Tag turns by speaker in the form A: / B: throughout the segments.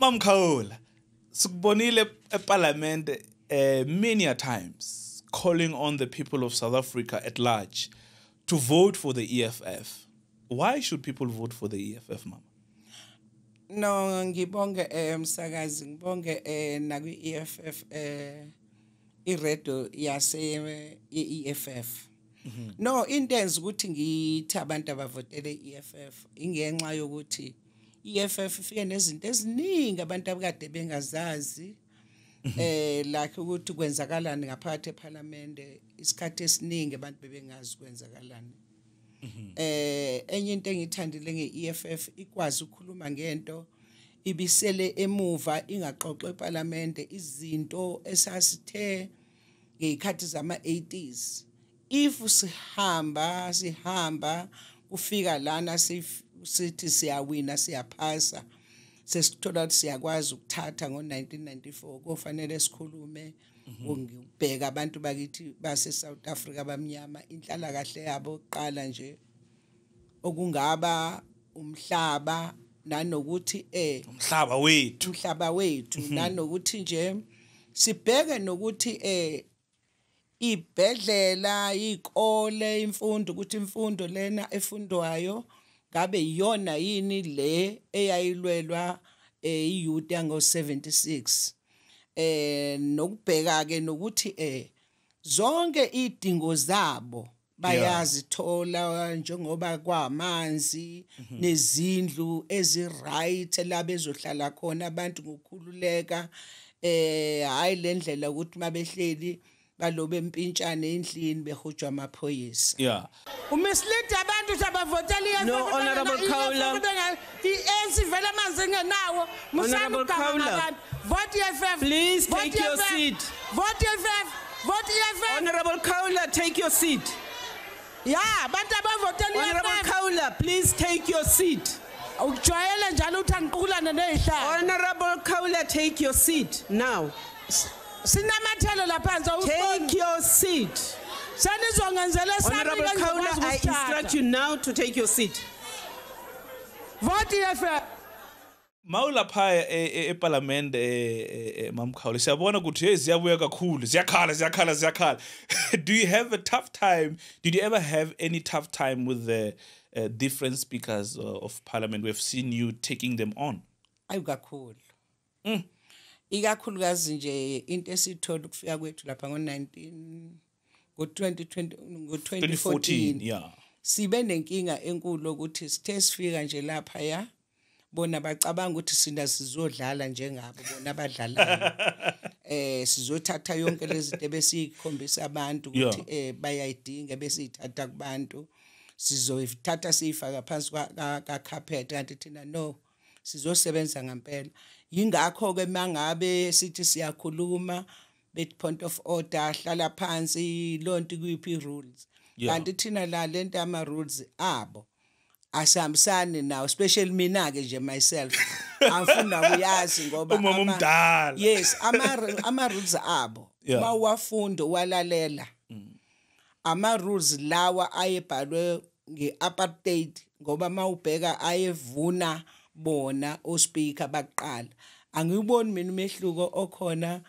A: Mamkhawula sikubonile eParliament uh, many a times calling on the people of South Africa at large to vote for the EFF. Why should people vote for the EFF, Mama?
B: No ngibonge eh msakazi ngibonge eh na kwi EFF eh iredo yase iEFF No into enza ukuthi ngithi abantu abavotele iEFF ingenxa yokuthi iEFF ifike nezinto eziningi abantu abakade bengazazi eh like ukuthi kwenzakalani ngaphakathi eParliament isikhathi esiningi abantu bebengazi kwenzakalani. Eh enye into engithandile ngeEFF ikwazi ukukhuluma ngento ibisele emuva ingaxoxwe eParliament izinto esasithe ngeyikhathi zama 80s if sihamba sihamba kufika lana sithi siyawina siyaphasa sesithola ukuthi siyakwazi ukuthatha ngo1994 kofanele sikhulume ngibheka abantu bakithi base South Africa abamnyama inhlala kahle yabo oqala nje okungaba umhlaba nanokuthi eh
A: umhlaba wethu.
B: umhlaba wethu nanokuthi nje sibheke nokuthi eh ibhedlela ikole imfundo ukuthi imfundo lena efundwayo ngabe iyona yini le eyayilwelwa eh iyouth yango 76 eh nokubheka ke nokuthi eh zonke idingo zabo bayazithola njengoba kwamanzi nezindlu eziright la bezohlala khona abantu ngokukhululeka. Eh hayi lendlela ukuthi mabehleli balobe empintshane endlini behujwa amaphoyisa
A: yeah
C: umislida abantu sabavotela iyefa
D: No, Honourable Khawula.
C: i-ANC vele amanzi engenawo
D: Honourable Khawula.
C: vote EFF
D: Please
C: Vote
D: take your
C: EFF.
D: seat.
C: vote EFF vote EFF
D: Honorable Kaula, take your seat.
C: ya abantu abavotela
D: Honorable
C: iyefa
D: Kaula, please take your seat.
C: ujwayele njalo ukuthi angiqulane neyihlala
D: Honorable Kaula, take your seat now.
C: Sinamathelo laphansi
D: Take your seat.
C: senizongenzela
D: Honorable Kaula, I instruct you now to take your seat.
C: vote EFF
A: Mawulaphaya eParliament eh mamkhawule siyabona ukuthi hey ziyabuya kakhulu. Ziyakhala ziyakhala ziyakhala. Do you have a tough time? Did you ever have any tough time with the uh, different speakers uh, of parliament? We've seen you taking them on.
B: Ayi kakhulu ikakhulukazi nje into esithola ukufika kwethu lapha ngo19 ngo2020
A: 2014
B: ngo2014
A: yeah
B: sibe nenkinga enkulu ukuthi sithe sifika nje lapha ya bona bacabanga ukuthi sina sizodlala njengabo bona abadlalayo eh sizothatha yonke lezi zinto besikhombisa abantu ukuthi eh bayayidinga besiyithatha kubantu sizoyithatha siyifaka phansi kwa ka carpet kanti thina no sizosebenza ngempela yingakho ke mangabe sithi siyakhuluma bethi point of order hlala phansi lonto kuyiphi rules
A: Yeah.
B: kanti thina la lento ama rules abo asihambisani nawo especially mina ke nje myself angifuna kuyazi ngoba
A: Umama
B: ama-
A: omdala.
B: yes ama ama rules abo
A: Yeah.
B: mawafunda walalela ama rules lawa ayebhalwe ngeapartheid ngoba mawubheka ayevuna bona ospeaker baqala angiyiboni mina umehluko okhona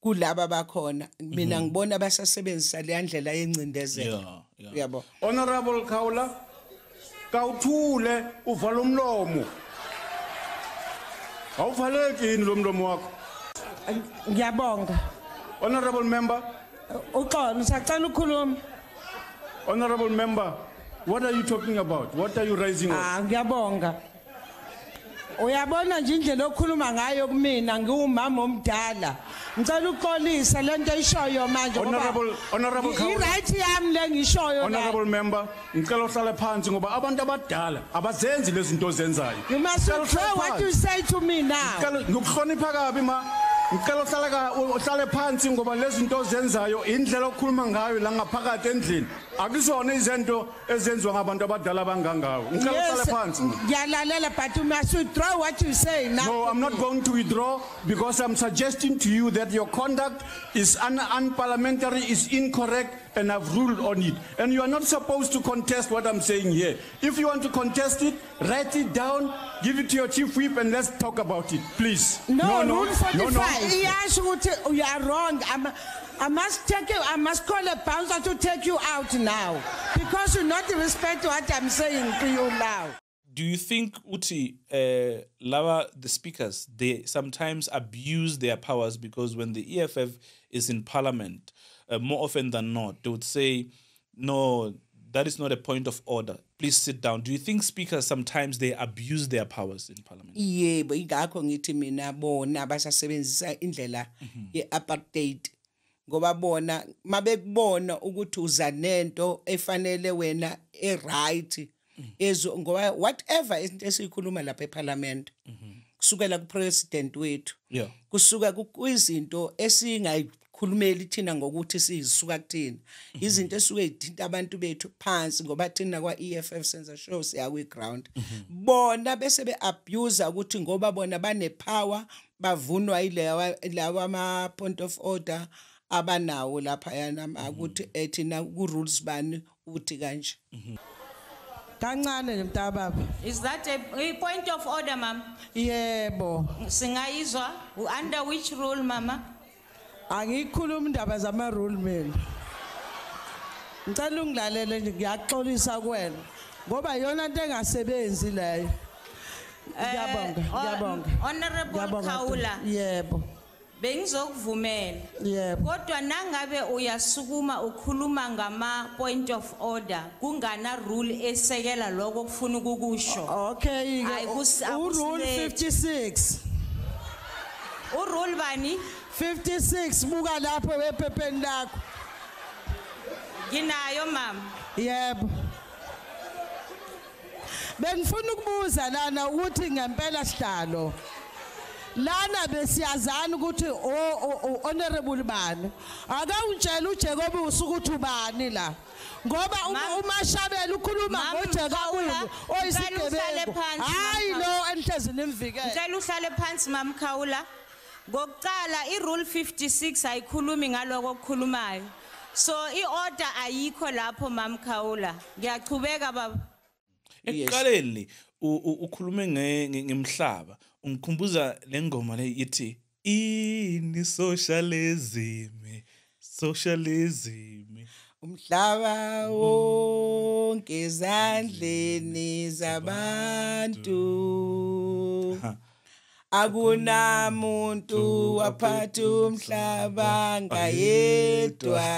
B: kulaba bakhona. Mina ngibona basasebenzisa le ndlela yencindezelo
A: yeah yeah.
B: Uyabo?
E: Honorable Khawula kawuthule uvala umlomo. Awuvaleki yini lo mlomo wakho?
C: Ngiyabonga.
E: Honorable member.
C: Uxolo sacela ukukhuluma.
E: Honorable member what are you talking about? What are you raising on
C: ah ngiyabonga. Uyabona nje indlela okhuluma ngayo kumina ngiwumama omdala. Ngicela uxolisa lento eyishoyo manje ngoba
E: Honorable Honorable
C: i-
E: Khawula
C: i-right yami lengishoyo la
E: Honorable member ngicela uhlale phansi ngoba abantu abadala abazenzi lezi zinto ozenzayo.
C: You must
E: Ngicela uhlale
C: control what
E: phansi.
C: you say to me now.
E: Ngicela ngikuhlonipha kabi ma. Ngicela uhlale ka uhlale phansi ngoba lezi zinto ozenzayo indlela okhuluma ngayo la ngaphakathi endlini. Akusona izinto ezenziwa ngabantu abadala abangangawo ngicela uhlale phansi
C: ngiyalalela but you must withdraw what you say now
E: No, I'm not going to withdraw because I'm suggesting to you that your conduct is un- unparliamentary, is incorrect, and I've ruled on it. And you are not supposed to contest what I'm saying here. If you want to contest it, write it down, give it to your chief whip, and let's talk about it, please.
C: no,
E: no,
C: rule 45
E: no, no.
C: iyasho ukuthi oh, you are wrong I'm, I must take you I must call a bouncer to take you out now. Because you not respect to what I'm saying to you now.
A: Do you think uti uh, lava the speakers they sometimes abuse their powers because when the EFF is in parliament uh, more often than not they would say no that is not a point of order. Please sit down. Do you think speakers sometimes they abuse their powers in parliament?
B: Yebo ingakho ngithi mina bona basasebenzisa indlela ye-apartheid ngoba bona mabekubona ukuthi uza nento efanele wena e-right ezo ngoba whatever izinto esiyikhuluma lapha eParliament kusukela kupresident wethu kusuka ku- kwizinto esingayikhulumeli thina ngokuthi sizisuka kuthina. Izinto esuke idinta abantu bethu phansi ngoba thina kwa-EFF senza sure siya kwi-ground. Bona bese be-abuse ukuthi ngoba bona banepower bavunwa yilawa lawa ama-point of order abanawo laphayana ukuthi eh, thina ku-rules bani uthi kanje.
C: Kancane nje mntababa
F: Is that a, a point of order, ma'am?
C: yebo.
F: Singayizwa? Under which rule, mama?
C: angikhuluma indaba zama-rule mina. Ngicela ungilalele nje ngiyaxolisa kuwena. Ngoba yona nto engasebenzi leyo. Ngiyabonga
F: Eh,
C: ngiyabonga.
F: Honorable
C: Ngiyabonga,
F: Kaula,
C: yebo.
F: Bengizokuvumela.
C: yebo
F: Kodwa nangabe uyasukuma ukhuluma ngama point of order, kungana rule esekela lokho kufuna ukukusho.
C: okay
F: Hayi, kus-
C: urule
F: akusilethi.
C: 56
F: Urule bani?
C: 56 buka lapho ephepheni lakho
F: Nginayo mama.
C: yebo bengifuna ukubuza lana ukuthi ngempela sihlalo lana besiyazana ukuthi o- o- o- honorable bani akawutshela uJacob usukuthi ubani la ngoba uma-
F: Ma'am-
C: umashabela ukhuluma
F: Ma'am
C: ngoJacob
F: Mkhawula, ngicela uhlale
C: oyisigebengu
F: phansi,
C: hayi
F: Ma'am
C: lo enhlezi nimvikele
F: Ngicela uhlale phansi mama Khawula. Ngokuqala irule 56 ayikhulumi ngaloko okukhulumayo. So iorder ayikho lapho mama Khawula. Ngiyachubeka baba.
A: ekuqaleni u- u- ukhulume nge- nge- ngemhlaba ungikhumbuza le ngoma le ithi ini socialism socialism
B: umhlaba wonke ezandleni zabantu. akunamuntu waphatha umhlaba ngayedwa.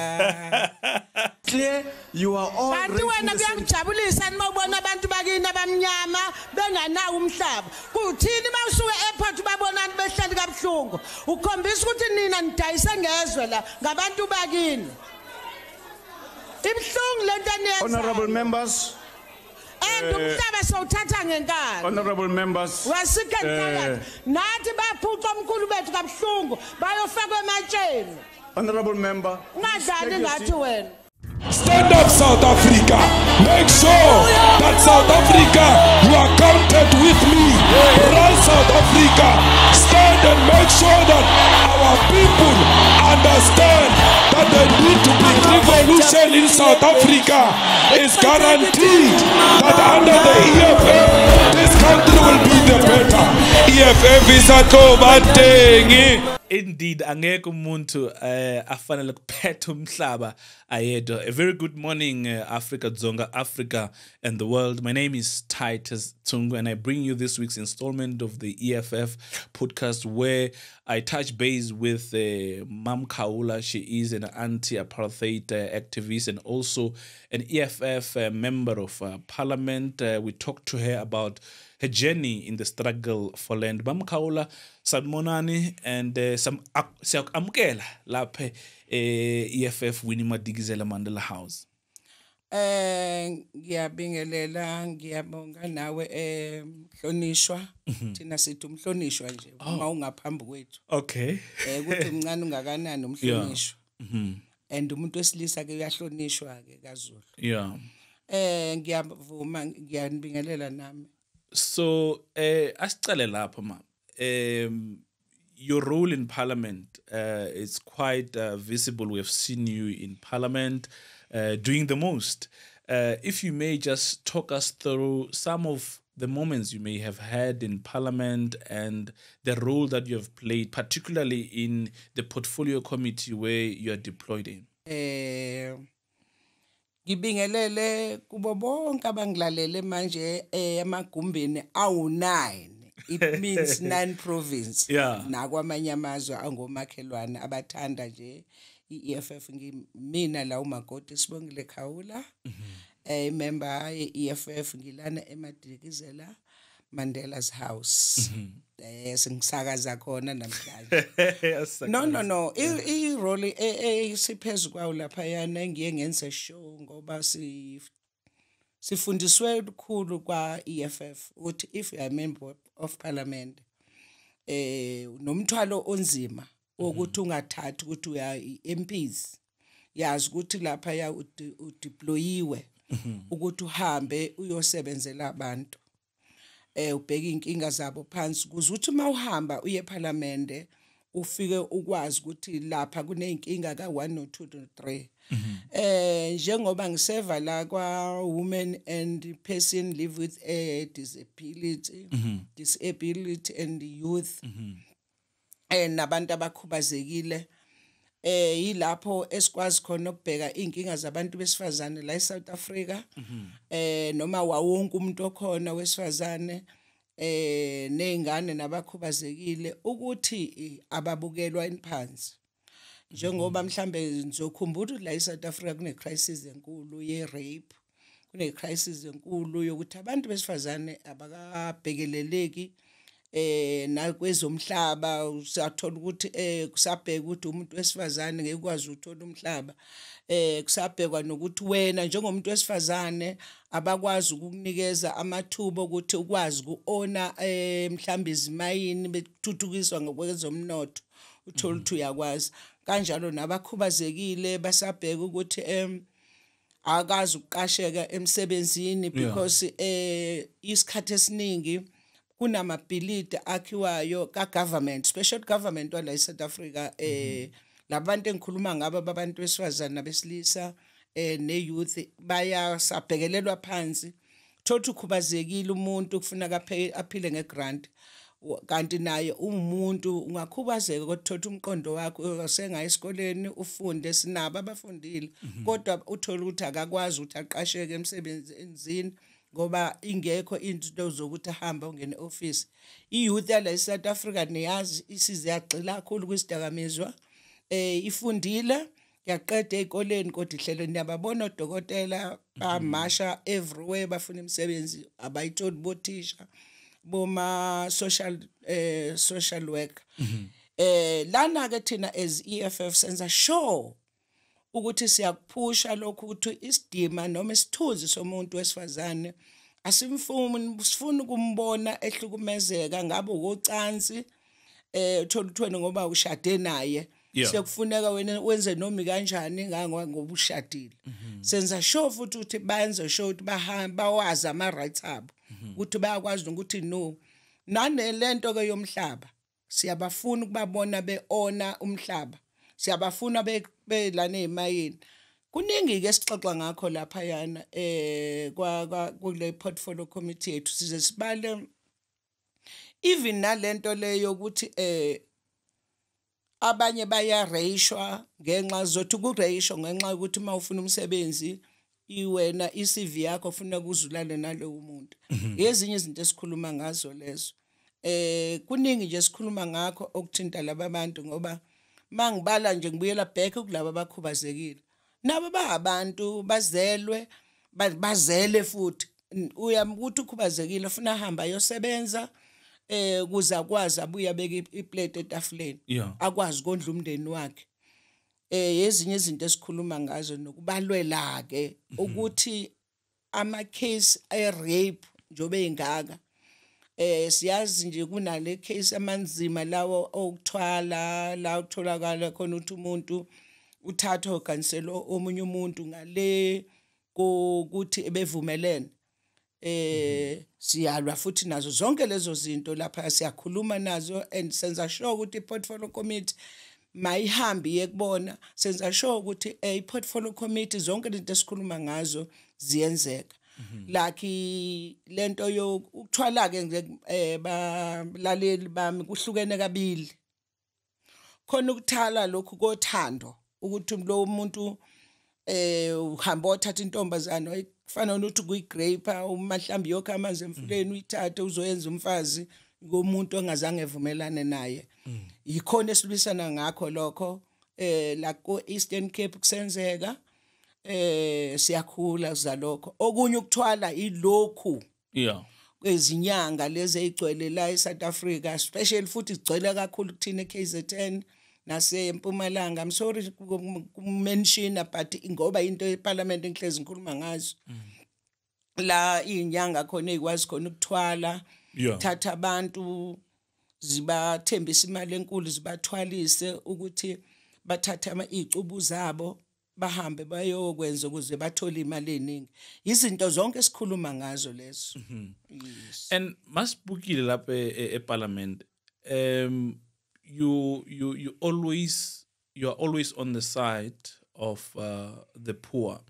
E: Clear, you are all
C: kanti
E: raising
C: wena
E: the same
C: kuyangijabulisa nima ubona abantu bakini abamnyama benganawo umhlaba? Kuthini uma usuke e-airport babona abantu behleli kabuhlungu? Ukhombisa ukuthi nina nidayise ngezwe la ngabantu bakini. Ibuhlungu lento
E: Honorable
C: eniyenzayo
E: members,
C: and umhlaba sowuthatha ngenkani.
E: honorable members,
C: wasike
E: eh,
C: phakathi nathi baphuca omkhulu bethu kabuhlungu bayofakwa ematsheni.
E: honorable member,
C: ungadlali
E: take your
C: ngathi
E: seat.
C: wena.
G: Stand up, South Africa. Make sure that South Africa, you are counted with me. Run, South Africa. Stand and make sure that our people understand that the need to be revolution in South Africa is guaranteed. That under the EFF, this country will be the better. EFF is a tobatengi.
A: Indeed angeke umuntu eh afanele kuphetha umhlaba ayedwa. A very good morning uh, africa zonga africa and the world. My name is titus tungu and i bring you this week's installment of the eff podcast where i touch base with uh, mam kaula she is an anti-apartheid uh, activist and also an eff member of parliament. We talked to her about her journey in the struggle for land. Bamkhawula sanibonani and uh, sam ak- siyakamukela lapha eh EFF Winnie Madikizela Mandela House.
B: Eh ngiyabingelela ngiyabonga nawe eh mhlonishwa. Thina sithi umhlonishwa nje uma ungaphambi kwethu.
A: Okay.
B: eh ukuthi umncane ungakanani umhlonishwa. And umuntu wesilisa ke uyahlonishwa ke kaZulu.
A: Yeah.
B: eh ngiyavuma ngiyanibingelela nami.
A: So, eh asicale lapho ma. Um your role in parliament uh is quite uh, visible. We've seen you in parliament uh, doing the most. Uh, if you may just talk us through some of the moments you may have had in parliament and the role that you have played, particularly in the portfolio committee where you are deployed in.
B: eh ngibingelele kubo bonke abangilalele manje eh emagumbini awu9 it means nine province.
A: Yeah.
B: nakwamanye amazwe angomakhelwane abathanda nje iEFF ngimina la uMagodi sibongile Khawula eh member yeEFF ngilana eMadikizela Mandela's house. Eh singisakaza khona namhlanje. No no no. I i role esiphezulu kwawo lapha yana ngiye ngenze show ngoba si sifundiswe ukukhulu kwa EFF uthi if you are a member of parliament eh nomthwalo onzima ukuthi ungathathi ukuthi uya MPs yazi ukuthi lapha ya udeployiwe ukuthi uhambe uyosebenzela abantu eh ubheka inkinga zabo phansi. Kuze uthi mawuhamba uye eParliament ufike ukwazi ukuthi lapha kuneyinkinga ka1 no 2 no 3 eh njengoba ngiseva la kwa women and person live with a disability disability and youth. Eh nabantu abakhubazekile. Eh yilapho esikwazi khona ukubheka inkinga zabantu besifazane la eSouth Africa. Eh noma wawonke umuntu okhona wesifazane. Eh nezingane nabakhubazekile ukuthi eh, ababukelwa inphansi njengoba mhlambe nizokhumbula ukuthi la eSouth Africa kune crisis enkulu ye rape kune crisis enkulu yokuthi abantu besifazane abakabhekeleleki eh nakwezomhlaba usathola ukuthi eh kusabheka ukuthi umuntu wesifazane ngeke ukwazi uthola umhlaba. Eh kusabhekwa nokuthi wena njengomuntu wesifazane abakwazi ukukunikeza amathuba ukuthi ukwazi ukuona eh mhlambe izimayini bethuthukiswa ngokwezomnotho uthola ukuthi uyakwazi. Kanjalo nabakhubazekile basabheka ukuthi em akazi ukuqasheka emsebenzini because eh isikhathi esiningi kunamabhilidi akhiwayo ka-government special government wala eSouth Africa eh labantu engikhuluma ngabo abantu besifazana nabesilisa eh ne-youth bayasabhekelelwa phansi. Thothi ukhubazekile umuntu kufuneka aphe- aphile ngegrant Wa- kanti naye umuntu ungakhubazeka kodwa thothi umqondo wakho sengayi esikoleni ufunde sinabo abafundile. Kodwa uthola ukuthi akakwazi ukuthi aqasheke emsebenzini ngoba ingekho into zokuthi ahambe ungene office iyouth yala eSouth Africa niyazi isize yagxila kakhulu kwisidakamizwa. Eh ifundile yaqeda ezikoleni kodwa ihlelo niyababona odokotela bamasha everywhere bafuna imisebenzi abayitholi bothisha boma social eh social work eh lana ke thina as EFF senza sure ukuthi siyakuphusha lokhu ukuthi isidima noma isithunzi somuntu wesifazane asimfuni sifuna ukumbona ehlukumezeka ngabe ukocansi eh uthola ukuthi wena ngoba ushade naye. Sekufuneka wena wenze nomi kanjani ngoba ushadile. Senza sure futhi ukuthi bayenze sure ukuthi bahamba bawazi ama rights abo ukuthi bayakwazi ukuthi no. Nane lento ke yomhlaba siyabafuna ukubabona beona umhlaba. Siyabafuna be- belana ezimayini kuningi ke sixoxa ngakho lapha yana eh kwa kwa- kule portfolio committee yethu size sibale even nalento leyo ukuthi eh abanye bayarayishwa ngenxa zothi kurayishwa ngenxa yokuthi mawufuna umsebenzi iwena iCV yakho ufuna kuzulale nalowo muntu. Ezinye izinto esikhuluma ngazo lezo. Eh kuningi nje sikhuluma ngakho okuthinta laba bantu ngoba mangibala nje ngibuyela back kulabo abakhubazekile. Nabo bahabantu bazelwe ba- bazele futhi. N- uyamkuthi ukhubazekile ufuna ahamba ayosebenza eh kuze akwazi abuye abeke i- iplate etafuleni.
A: Yeah.
B: akwazi kondla umndeni wakhe. Eh ezinye izinto esikhuluma ngazo nokubalwela ke ukuthi ama case e rape njobe ingaka eh siyazi nje kunale case amanzima lawo okuthwala la utholakala khona ukuthi umuntu uthathwa uganiselo omunye umuntu ngale kokuthi ebevumelene. Eh siyalwa futhi nazo zonke lezo zinto lapha siyakhuluma nazo and senza sure ukuthi i-portfolio committee mayihambi yekubona. Senza sure ukuthi eh, i-portfolio committee zonke izinto esikhuluma ngazo ziyenzeka. Like lento yokuthwala ke nje eh balaleli bami kuhlukene kabili. Khona ukuthala lokhu kothando ukuthi lo muntu eh uhamba othatha intombazana kufana nokuthi kuyigrape uma mhlawumbe yokho amanzi emfuleni uyithathe uzoyenza umfazi komuntu ongazange evumelane naye. Yikhona esilwisana ngakho lokho eh la ko Eastern Cape kusenzeka. Eh siyakhula zalokho okunye ukuthwala ilokhu
A: yeah.
B: kwezinyanga lezi ezigcwele la eSouth Africa especially futhi igcwele kakhulu kuthina eKZN nasempumalanga. I'm sorry mention but ngoba into eParliament enhlezi ngikhuluma ngazo. La inyanga khona ezikwazi khona ukuthwala thatha abantu zibathembisa imali enkulu zibathwalise ukuthi bathathe ama icubu zabo. Bahambe bayokwenza ukuze bathole imali eningi. Izinto zonke esikhuluma ngazo lezo.
A: And masibukile lapha eParliament um you you you always you are always on the side of uh, the poor.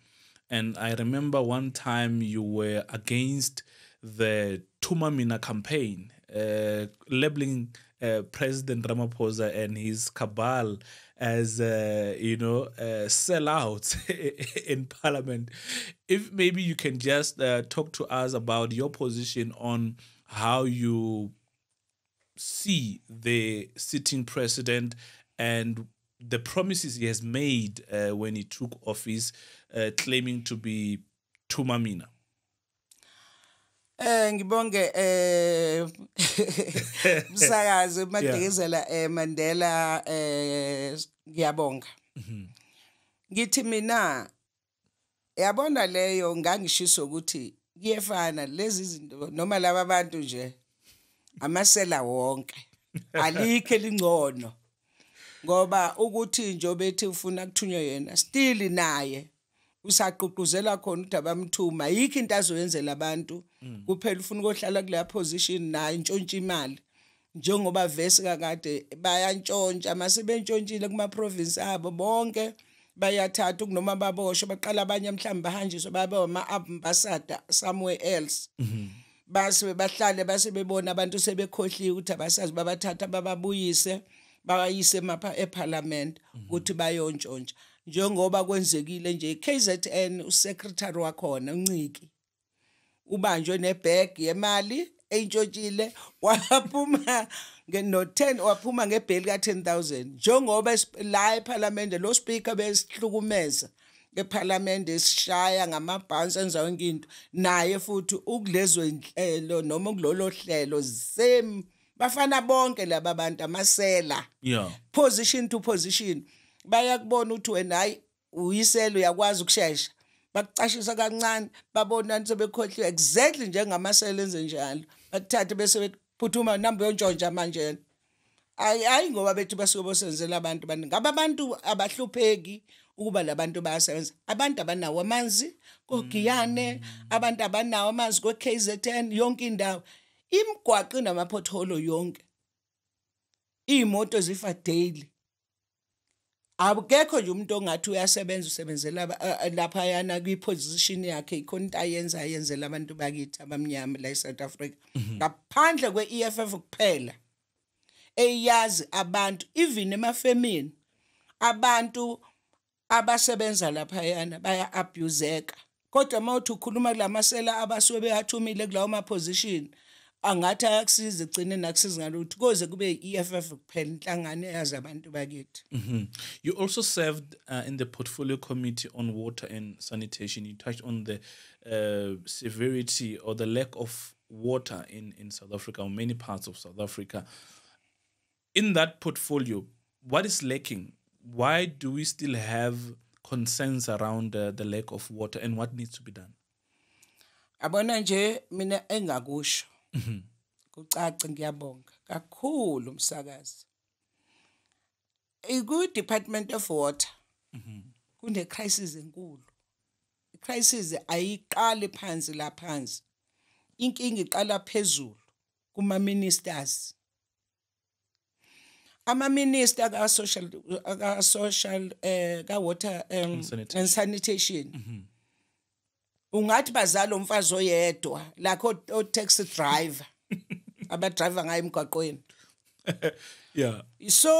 A: And I remember one time you were against the Tumamina campaign uh, labeling uh, President Ramaphosa and his cabal as uh, you know uh, sellouts in parliament. If maybe you can just uh, talk to us about your position on how you see the sitting president and the promises he has made uh, when he took office, uh, claiming to be Tumamina.
B: Eh ngibonge eh msakazi madekezela eh Mandela eh ngiyabonga. Ngithi mina yabona leyo ngangishiso ukuthi kuyefana lezi zinto noma laba bantu nje amasela wonke. Alikho elingcono. Ngoba ukuthi nje bethi ufuna kuthunywe yena still naye. Usaqhuquzela khona ukuthi abamthuma yikho into azoyenzela abantu. Kuphela ufuna ukuhlala kuleya position naye intshontsha imali. Njengoba vese kakade bayantshontsha mase bentshontshile kuma province abo bonke bayathatha kunoma baboshwe baqala abanye mhlawumbe bahanjiswe babe ama ambassador somewhere else. Base bahlale base bebona abantu sebekhohliwe ukuthi abasazi babathatha bababuyise bayise emapha eParliament ukuthi bayontshontsha. Njengoba kwenzekile nje KZN usecretary wakhona unciki ubanjwe nebag yemali eyintshotshile waphuma no 10 waphuma ngebheli ka 10000 njengoba la eParliament lo speaker besihlukumeza eParliament esishaya ngamabhansi enza yonke into naye futhi ukulezwe inhlelo noma kulolo hlelo same bafana bonke laba bantu amasela.
A: Yeah.
B: position to position. Bayakubona ukuthi wena hayi uyiselo uyakwazi ukushesha. Bakucashisa kancane babona sebekhohliwe exactly njengamasela enze njalo. Bakuthathe bese bephuthuma namba yontshontsha manje. Hayi hayi ngoba bethi basuke bosenzela abantu bani ngaba abantu abahlupheki ukuba labantu bayasebenza. Abantu abanawo amanzi kogiyane abantu abanawo amanzi ko-KZN yonke indawo. Imigwaqo namapotholo yonke. Iy'moto zifa daily. Akekho nje umuntu ongathi uyasebenza usebenzela aba- a- a- laphayana kwi-position yakhe ikhona into ayenza ayenzela abantu bakithi abamnyama la e-south africa. Ngaphandle kwe-eff kuphela eyazi abantu even emafemini abantu abasebenza laphayana baya-abuseka kodwa uma uthi ukhuluma kula masela abasuke beyathumile kulawo ma-position angathi ayakusiza egcine nakusiza ngalutho koze kube i-eff kuphela inhlangano eyazi abantu bakithi
A: Mhm. You also served uh, in the portfolio committee on water and sanitation. You touched on the uh, severity or the lack of water in, in South Africa, or many parts of South Africa. In that portfolio, what is lacking? why do we still have concerns around uh, the lack of water and what needs to be done?
B: abona nje mina engakusho kucace ngiyabonga. Kakhulu umsakazi iku department of water kune crisis enkulu. Icrisis ayiqali phansi la phansi. Inkinga iqala phezulu kuma ministers ama minister ka social ka social eh ka water um,
A: Sanitation.
B: and sanitation. Ungathi bazala umfazi oyedwa lakho o taxi driver. Aba driver ngayo emgwaqweni.
A: Yeah.
B: so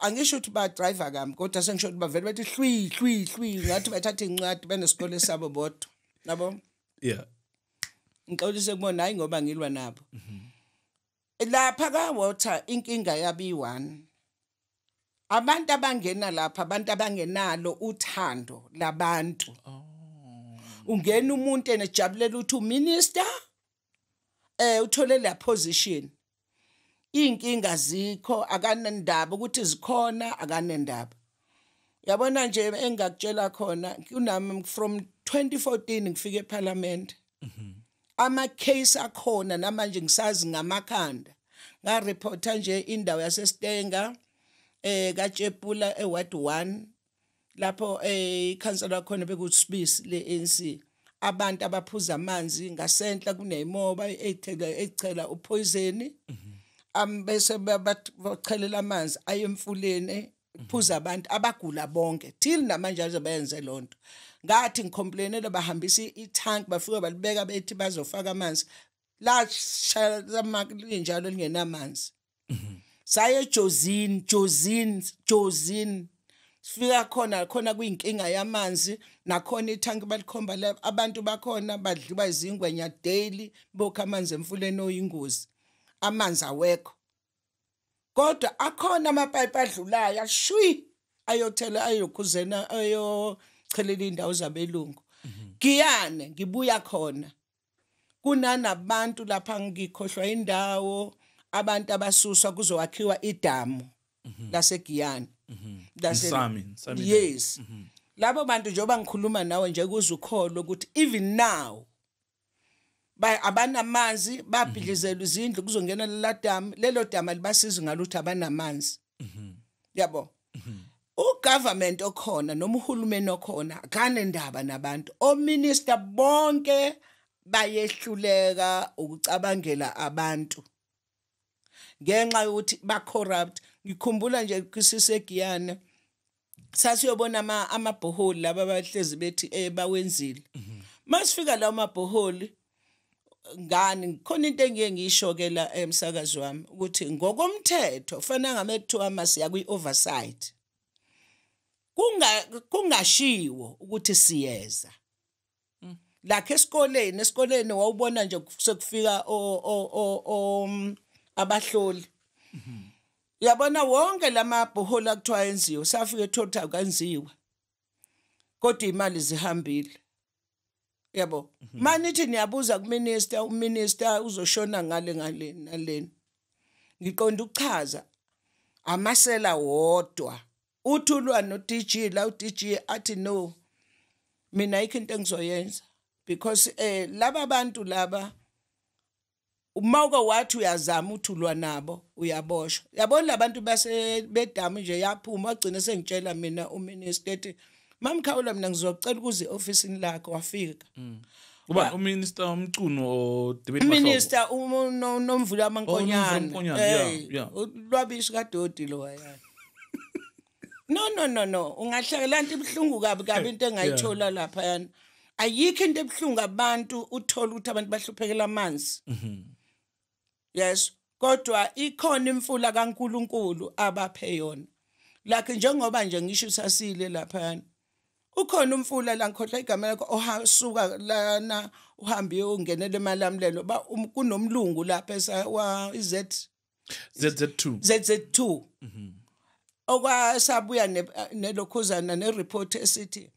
B: angisho ukuthi ba driver kami kodwa sengisho ukuthi bavele bathi hlwi hlwi hlwi ngathi bathatha incwadi benesikole sabo bodwa. Nabo
A: Yeah.
B: ngixolise kubona hayi ngoba ngilwa nabo. Lapha ka water inkinga yabi1 abantu abangena lapha abantu abangenalo uthando labantu. Ungena umuntu enejabulela ukuthi uminister eh uthole la position. Inkinga zikho akanendaba ukuthi zikhona akanendaba yabona nje engakutshela khona kunami from 2014 ngifike eParliament. Ama case akhona namanje ngisazi ngamakhanda. Nga reporta nje indawo yaseStenga eh kaTshepula eWard 1 lapho eh ikhansela khona bekusibisi leANC abantu abaphuza amanzi ngasentla kuneyimoba echela echela upoison. Am bese bachelela amanzi ayemfuleni phuza abantu abagula bonke. Till namanje azobenze lonto ngathi ngicomplainele bahambisa itank bafika balibeka bethi bazofaka amanzi. La linjalo lingenamanzi. Saye Jozini Jozini Jozini. Sifika khona khona kuyinkinga yamanzi nakhona ithanki balikhomba la abantu bakhona badliwa izingwenya daily bokha amanzi emfuleni oyingozi. Amanzi awekho. Kodwa akhona amapipe adlulayo ashwi ayothela ayokhuzena ayochelela indawo zabelungu. Giyane ngibuya khona. Kunanabantu lapha ngikhohlwa indawo abantu abasuswa kuzowakhiwa idamu lasegiyani. Lase
A: Nsami, Nsami
B: yes. Labo bantu njengoba ngikhuluma nawe nje kuzukholo ukuthi even now ba abanamanzi babhidlizela izindlu kuzongena lela damu lelo damu libasiza ngaluthi abanamanzi. Yabo? Ugovernment okhona noma uhulumeni okhona kanendaba nabantu. Ominister bonke bayehluleka ukucabangela abantu. Ngenxa yokuthi ba corrupt ngikhumbula nje kusisegiyana sasiyobona ama amabhoholi laba bahlezi bethi eh bawenzile. Masifika lawo mabhoholi ngani? Khona into engiye ngisho ke la emsakazi wami ukuthi ngokomthetho kufanele ngame kuthiwa masiya kwi oversight kunga kungashiwo ukuthi siyeza. Lakhe esikoleni esikoleni wawubona nje sekufika o o o o- abahloli. Yabona wonke lamabhoholi akuthiwa enziwe safika ethothi akanziwe kodwa imali zihambile. Yabo? Manithi niyabuza kuminister uminister uzoshona ngale ngale naleni ngiqonda ukuchaza amasela wodwa. Uthulwa no DG la u DG athi no mina ayikho into engizoyenza. Because eh laba bantu laba uma uke wathi uyazama uthulwa nabo uyaboshwa. Yabona labantu base bedamu nje yaphuma wagcina sengitshela mina uminister ethi mamkhawula mina ngizocela ukuze ofisini lakho wafika.
A: Uba uminister umcuno o debate
B: minister unomvula amankonyana
A: Nomvula Mankonyana, yeah,
B: Eh,
A: yeah.
B: ulwabishi kadodi lo wayana no no no no. Ungahlekela into ibhlungu kabi kabi into engayithola lapha yana ayikho into ebhlungu abantu uthola ukuthi abantu bahluphekela amanzi. Yes kodwa ikhona imfula kaNkuluNkulu abaphe yona. Lakhe njengoba nje ngisho sasile lapha yana ukhona umfula la ngikhohlwa igama lakho ohasuka lana uhambe ungenele emalamlelo ba um- kunomlungu lapha esa wa iz
A: ZZ2
B: ZZ2 okwasabuya ne- nelokhuzana nereport esithi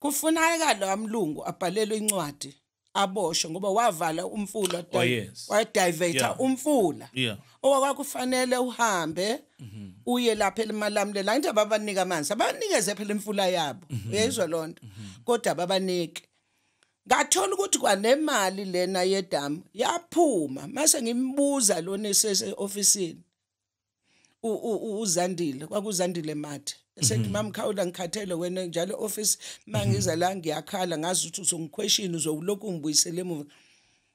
B: kufunakala amlungu abhalelwe incwadi. Aboshwe ngoba wavala umfula
A: Oh, yes.
B: wadiverta
A: Yeah.
B: umfula
A: Yeah.
B: owakwakufanele uhambe uye lapha elimalamle la into ababanika amanzi abanikeze phela imfula yabo uyayizwa lonto kodwa babanike ngathola ukuthi kwanemali lena yedamu yaphuma mase ngimbuza lona u- u- uzandile kwakuzandile mathe esethi mamkhawula ngikhathele wena njalo office mangiza la ngiyakhala ngazi ukuthi uzongiquestion uzolokhu ungibuyisele emuva.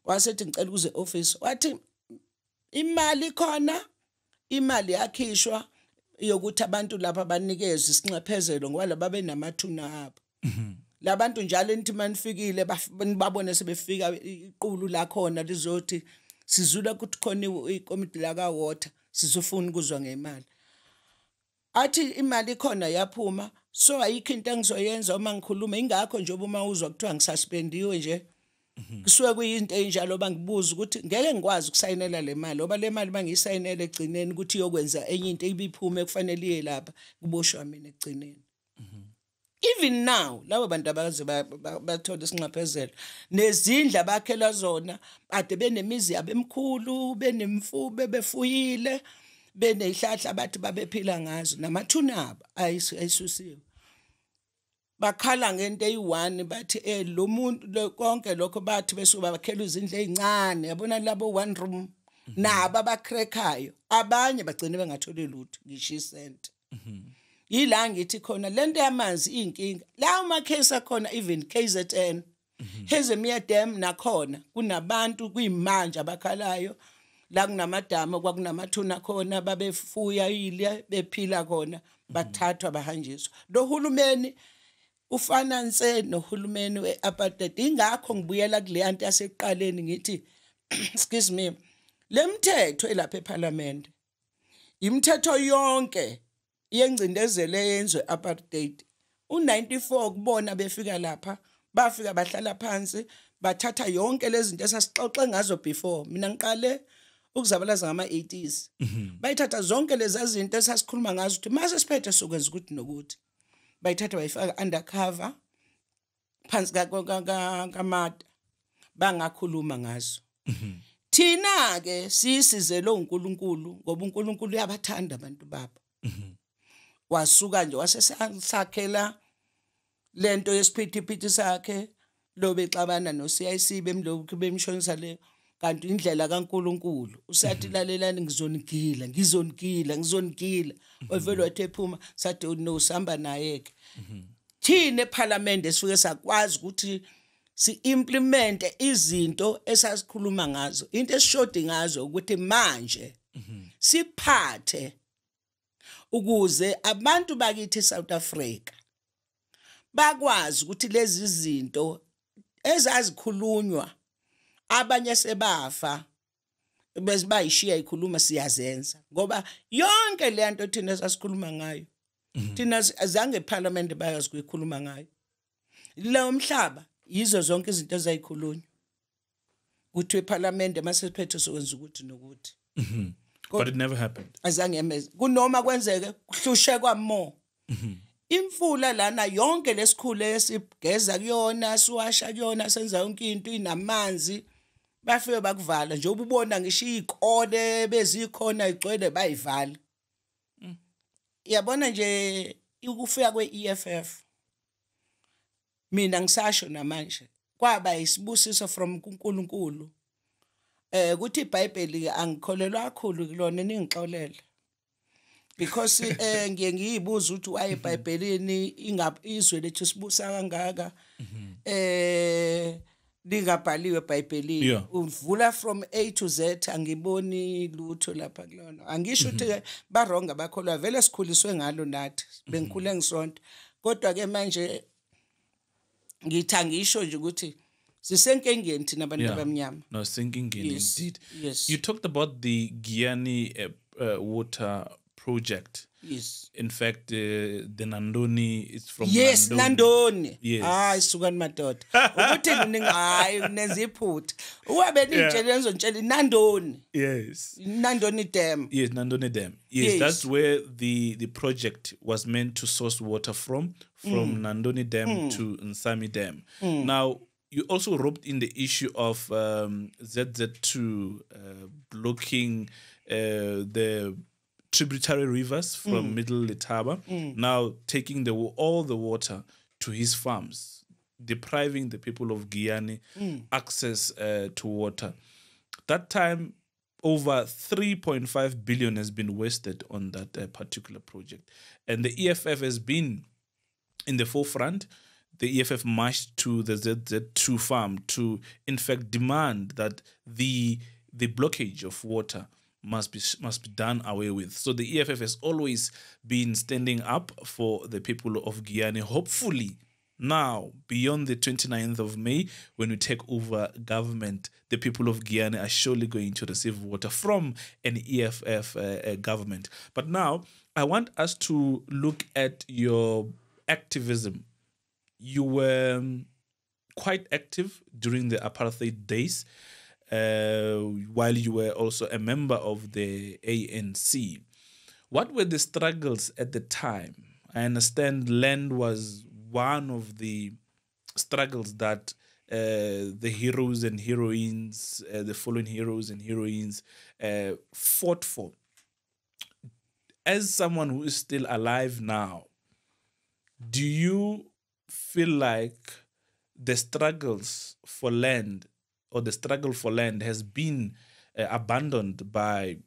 B: Wasethi ngicela ukuze office wathi imali khona imali yakhishwa yokuthi abantu lapha banikezwe isinxephezelo ngoba laba benamathuna abo. Labantu njalo enithi manifikile babone sebefika iqulu la khona lizothi sizula ukuthi khona ikomiti la ka water sizofuna ukuzwa ngemali. Athi imali ikhona yaphuma so ayikho into engizoyenza uma ngikhuluma. Ingakho nje uma uzwa kuthiwa ngisuspendiwe nje kusuke kuyinto enjalo bangibuza ukuthi ngeke ngikwazi ukusayinela le mali ngoba le mali bangiyisayinele egcineni ukuthi iyokwenza enye into ibiphume kufanele iye lapha kuboshwa mina egcineni even now labo bantu abaze ba- ba- bathole isinxephezelo nezindlu abakhela zona kade benemizi yabo emkhulu benemfube befuyile. Beneyihlahla bathi babephila ngazo namathuna abo ayisu- ayisusiwe. Bakhala ngento eyi-one bathi eh lo muntu lo- konke lokho bathi besuke bakhela izindlu ey'ncane yabona labo one room nabo abakrekhayo abanye bagcine bengatholi lutho ngisho isente yila ngithi khona lento yamanzi iyinkinga. Lawo makhesi akhona even KZN Hezemia Dam nakhona kunabantu kuyimanje abakhalayo. La kunamadamu kwakunamathuna khona babefuya ile bephila khona bathathwa bahanjiswa lo hulumeni ufana nse nohulumeni weapartheid ingakho ngibuyela kule yanto yasekuqaleni ngithi excuse me lemthetho elapha eParliament imithetho yonke yengcindezelo eyenzwe apartheid. U94 kubona befika lapha bafika bahlala phansi bathatha yonke lezi zinto esasixoxe ngazo before. Mina ngiqale ukuzabalaza ngama-80s bayithatha zonke lezi zinto esasikhuluma ngazo ukuthi mase siphethe sokwenza ukuthi nokuthi. Bayithatha bayifaka undercover phansi ka- ka- ka- ka- kamata bangakhuluma ngazo. Thina ke siyisizelo uNkulunkulu ngoba uNkulunkulu uyabathanda abantu babo. Wasuka nje wasesakhela lento yesiphithiphithi sakhe lo bexabana no CIC bemlokhu bemshonisa le. Kanti indlela kaNkulunkulu usathi lalelani ngizonigila ngizonigila ngizonigila wavele wathi ephuma sathi no sihamba naye ke thina eParliament esifike sakwazi ukuthi si-implemente izinto esasikhuluma ngazo into esishodi ngazo ukuthi manje siphathe ukuze abantu bakithi eSouth Africa bakwazi ukuthi lezi zinto ezazikhulunywa abanye sebafa bese bayishiya ikhuluma siyazenza ngoba yonke le nto thina esasikhuluma ngayo thina azange eParliament bayazi kuyikhuluma ngayo. Lawo mhlaba yizo zonke izinto ezayikhulunywa. Kuthi eParliament masephethe sokwenza ukuthi nokuthi.
A: But it never happened.
B: azange yemeze kunoma kwenzeke kuhlushe kwamo imfula lana yonke lesikhule esigeza kuyona siwasha kuyona senza yonke into inamanzi. Bafike bakuvala nje ububona ngisho izikole bezikhona igcwele bayivala. Yabona nje ukufika kweEFF mina ngisasho namanje kwaba isibusiso from kuNkulunkulu. Eh ukuthi iBhayibheli angikholelwa kakhulu kulona ningixolela because eh ngiye ngiyibuza ukuthi why eBhayibhelini ingizwe lethu sibusa kangaka? Eh lingabhaliwe eBhayibhelini
A: Yeah.
B: uvula from A to Z angiboni lutho lapha kulona angisho ukuthi ba wrong abakholwa vele sikhuliswe ngalo nathi bengikhule ngisonto kodwa ke manje ngithi angisho nje ukuthi thina abantu abamnyama
A: No, sinking in
B: Yes,
A: indeed.
B: yes.
A: You talked about the Guyani uh, uh, water project.
B: Yes
A: In fact, uh, the Nandoni is from
B: yes nandoni
A: Yes.
B: hayi sukani madoda ukuthi hayi nenza iphutha uwabe nitshele nizonitshela nandoni
A: Yes.
B: nandoni dam
A: Yes, Nandoni Dam. Yes,
B: Yes.
A: that's where the the project was meant to source water from, from Nandoni Dam to Nsami Dam. Now, you also roped in the issue of um, ZZ2 uh, blocking uh, the tributary rivers from Middle Letaba, now taking the all the water to his farms, depriving the people of Guyana access uh, to water. That time, over 3.5 billion has been wasted on that uh, particular project, and the EFF has been in the forefront. The EFF marched to the ZZ2 farm to, in fact, demand that the the blockage of water must be must be done away with. So the EFF has always been standing up for the people of Guyana. Hopefully, now beyond the 29th of May, when we take over government, the people of Guyana are surely going to receive water from an EFF uh, uh, government. But now, I want us to look at your activism. You were um, quite active during the apartheid days, uh, while you were also a member of the ANC. What were the struggles at the time? I understand land was one of the struggles that uh, the heroes and heroines, uh, the fallen heroes and heroines, uh, fought for. As someone who is still alive now, do you feel like the struggles for land or the struggle for land has been uh, abandoned by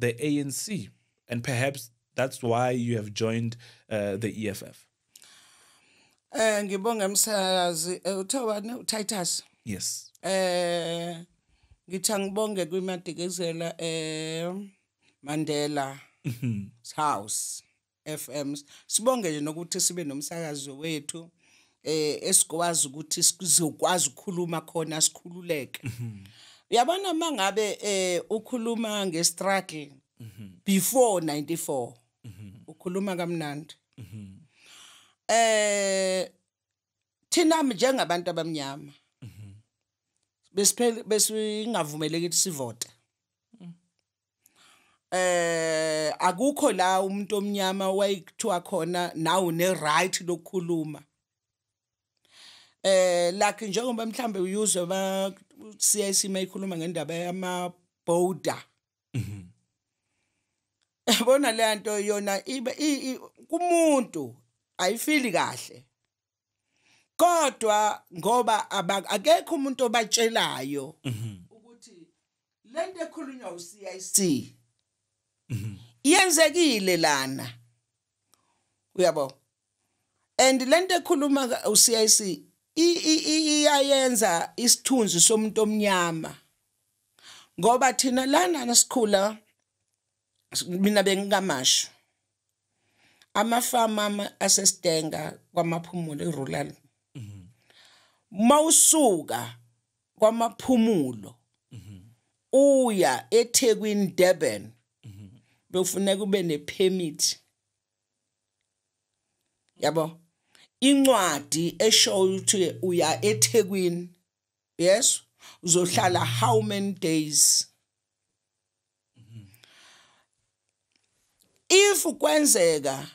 A: the ANC and perhaps that's why you have joined uh, the EFF
B: Eh ngibonga msakazi Eh, uthe wani uTitus?
A: Yes.
B: Eh ngithi angibonge kwimadekezela eh Mandela House FM sibonge nje nokuthi sibe nomsakazi wethu eh esikwazi ukuthi sizokwazi ukukhuluma khona sikhululeke. Uyabona mangabe eh ukhuluma ngestruggle before 94 ukhuluma kamnandi. Eh thina njengabantu abamnyama besiphele besingavumeleki ukuthi sivote. Eh akukho la umuntu omnyama wayekuthiwa khona nawu ne right lokukhuluma. Eh like njengoba mhlambe uyuzwe ba CIC mayikhuluma ngendaba yama border yabona le nto yona ibe kumuntu ayifili kahle. Kodwa ngoba akekho umuntu obatshelayo ukuthi lento ekhulunywa uCIC iyenzekile lana. Uyabo? And lento ekhuluma uCIC iyayenza isithunzi somuntu omnyama. Ngoba thina lana nasikhula mina bengikamasho amafama ama- asesidenga kwamaphumulo erural. Mawusuka kwamaphumulo uya eThekwini Durban bekufuneka ube nepermit. Yabo? Incwadi esho ukuthi uya eThekwini yes? Uzohlala how many days? If kwenzeka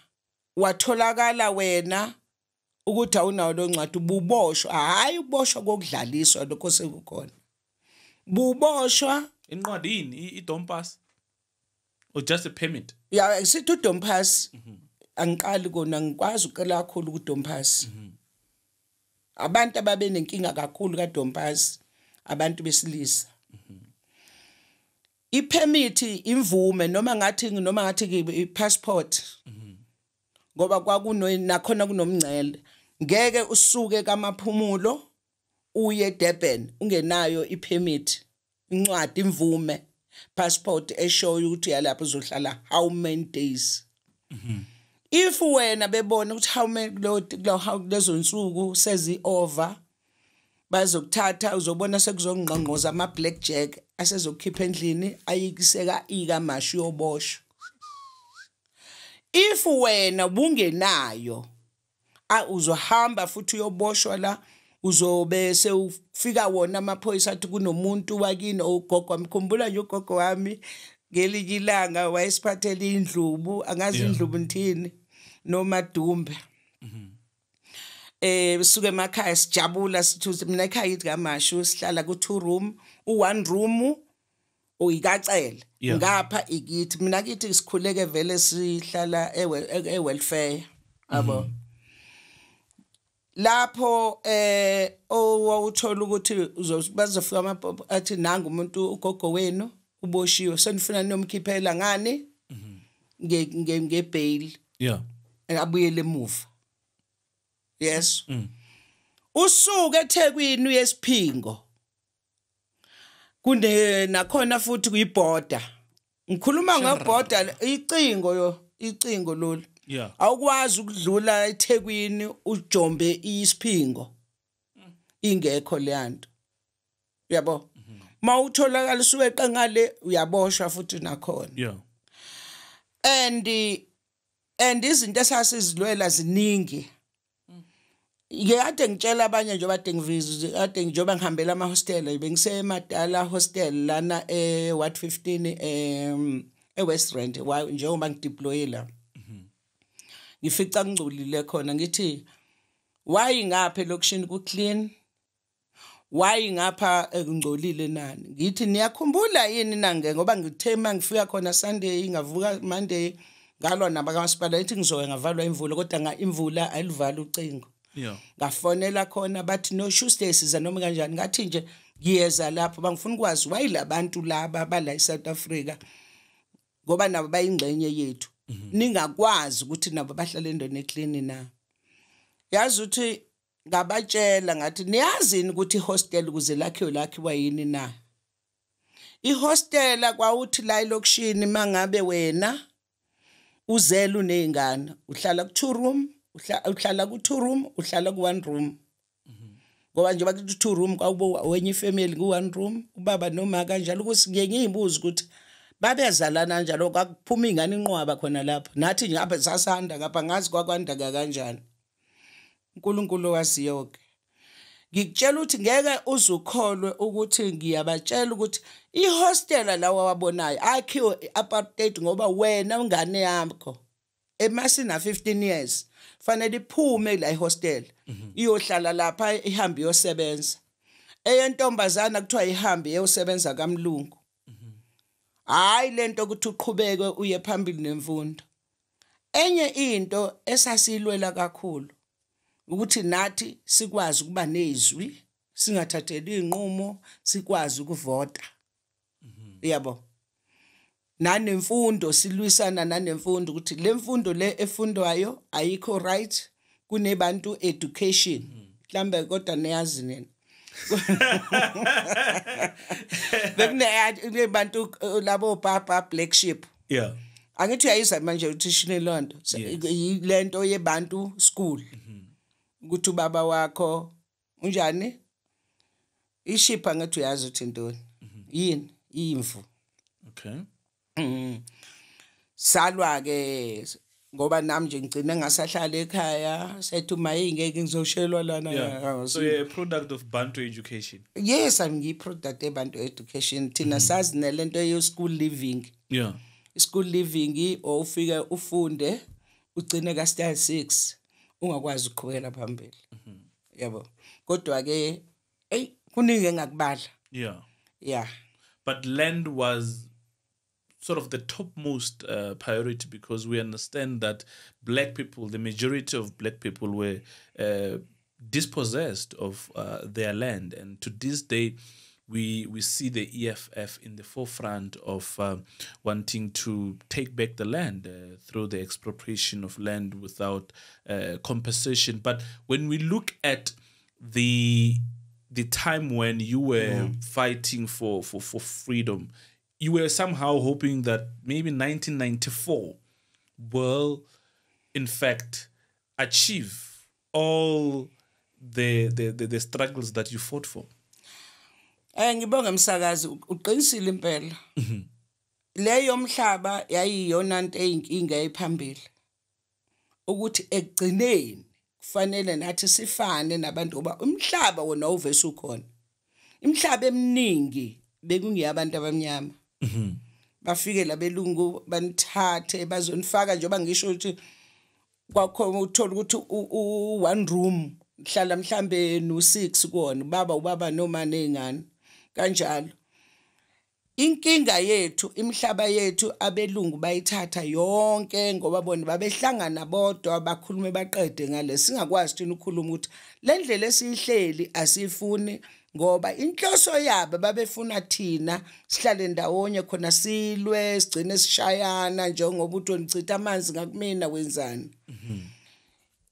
B: watholakala wena ukuthi awunawo lo ncwadi buboshwa. Hayi uboshwa kokudlaliswa lokho sekukhona. Buboshwa.
A: Inqwadi yini? I- idompas or just a permit?
B: Ya sithi udomphas angiqali kona ngikwazi uqela kakhulu kudomphas abantu ababe nenkinga kakhulu kadomphas abantu besilisa. Ipermit imvume noma ngathi noma ngathi ipassport ngoba kwakuno nakhona kunomngcele. Ngeke usuke kamaphumulo uye eDurban ungenayo ipermit incwadi imvume passport eshoyo ukuthi yalapha uzohlala how many days? If wena bebona ukuthi how many kulo kulo- how- lezo nsuku sezi over bazokuthatha uzobona sekuzongqongqoza ama blackjack asezokhipha endlini ayikiseka ikamashu yoboshwa if wena bungenayo a uzohamba futhi uyoboshwa la uzobe sewufika wona amaphoyisa athi kunomuntu wakini ogogo wami khumbula nje ugogo wami ngelinye ilanga wayesiphathele indlubu angazi indlubu nthini nomadumbe. Eh suke emakhaya sijabula sithuze mina ekhaya yithi kamashu sihlala ku two room u one room uyikacela ngapha ikithi mina kithi sikhuleke vele sihlala ewe- e- e-welfare abo lapho eh owawuthola ukuthi bazofika amabhobho athi nanga umuntu ugogo wenu uboshiwe senifuna nomkhiphela ngani? Nge nge ngebail.
A: Yeah.
B: Abuyele emuva yes? Usuke eThekwini uyesiphingo kunde nakhona futhi kuyiboda ngikhuluma ngeboda icingo yo icingo lolu. Awukwazi ukudlula eThekwini ujombe isiphingo? Ingekho leyanto yabo mawutholakala usuke eqengale uyaboshwa futhi nakhona.
A: Yeah.
B: and and izinto esasizilwela ziningi. Ngeke ade ngitshela abanye nje bade ngiviza ade njengoba ngihambela ama hostel bengisemadala hostel lana e Ward 15 em e West Rand njengoba ngideploye la. Ngifica ngcolile khona ngithi why ngapha lokushini ku clean why ngapha ngingcolile nani ngithi niyakhumbula yini nange ngoba ngithe mangifika khona Sunday ngavuka Monday. Ngalwa nabakamasipala ethi ngizoya ngavalwa imvula kodwa nga imvula ayilivala ucingo.
A: Yeah.
B: ngafonela khona bathi no Tuesday siza noma kanjani? Ngathi nje ngiyeza lapho. Bangifuna ukwazi why labantu laba bala eSouth Africa? Ngoba nabo bayingxenye yethu. Ningakwazi ukuthi nabo bahlala endweni eclean na. Yazi ukuthi ngabatshela ngathi niyazini ukuthi ihostel ukuze lakhiwe lakhiwa yini na? Ihostela kwawuthi la elokishini mangabe wena uzela unezingane uhlala ku two room uhla- uhlala ku two room uhlala ku one room. Ngoba nje bakuthi two room kwawubo wenye ifamily ku one room ubaba noma kanjalo ukuthi ngiye ngiyibuza ukuthi babezalana kanjalo kwakuphuma ingane inqwaba khona lapha. Nathi nje apha sasanda ngapha ngazi kwakwanda kanjani. uNkulunkulu waziyoke ngikutshela ukuthi ngeke uzukholwe ukuthi ngiyabatshela ukuthi ihostela lawa wabonayo akhiwe apartheid ngoba wena ungane yakho emasina 15 years fanele iphume la ihostel iyohlala lapha ihambe yosebenza eyentombazana kuthiwa ihambe eyosebenza kamlungu. Hayi lento ukuthi uqhubeke uye phambili nemfundo. Enye into esasilwela kakhulu ukuthi nathi sikwazi ukuba nezwi singathatheli inqumo sikwazi ukuvota. Yabo? Nanemfundo silwisana nanemfundo ukuthi le mfundo le efundwayo ayikho right kunebantu education. Mhlambe kodwa niyazi nina bekune bantu labo papa black sheep.
A: Yeah.
B: angithi uyayizwa manje ukuthi shine lonto
A: Yes.
B: yilento yebantu school. Ukuthi ubaba wakho unjani? Ishipha ngathi uyazi ukuthi intoni yini? Imvu.
A: Okay.
B: salwa ke ngoba nami nje ngicine ngasahlala ekhaya sethu maye ngeke ngizoshelwa lana
A: Yeah. So you're a product of Bantu education.
B: yes i'm ngiyi product ebantu education. Thina sazi nelento ye school living.
A: Yeah.
B: school living or ufike ufunde ugcine ka style 6 ungakwazi ukuqhubekela phambili. Yabo. Kodwa ke hey kuningi engakubala.
A: Yeah.
B: yeah
A: But land was sort of the topmost uh, priority because we understand that black people, the majority of black people, were uh, dispossessed of uh, their land, and to this day, we we see the EFF in the forefront of um, wanting to take back the land uh, through the expropriation of land without uh, compensation. But when we look at the the time when you were fighting for, for for freedom, you were somehow hoping that maybe 1994 will, in fact, achieve all the the, the, the struggles that you fought for.
B: Eh ngibonga umsakazi uqinisile impela. Leyo mhlaba yayiyona into eyinkinga ephambili ukuthi ekugcineni kufanele nathi sifane nabantu ngoba umhlaba wona uvese ukhona. Imhlaba eminingi bekungiyabantu abamnyama. Bafike labelungu banithathe bazonifaka njengoba ngisho ukuthi kwakhona uthola ukuthi u- u- one room hlala mhlambe no6 kuona baba ubaba noma nezingane kanjalo. Inkinga yethu imhlaba yethu abelungu bayithatha yonke ngoba bona babehlangana bodwa bakhulume baqede ngale. Singakwazi thina ukukhuluma ukuthi le ndlela esiyihleli asifuni ngoba inhloso yabo babefuna thina sihlale ndawonye khona silwe sigcine sishayana njengoba uthi nicitha amanzi ngakumina wenzani?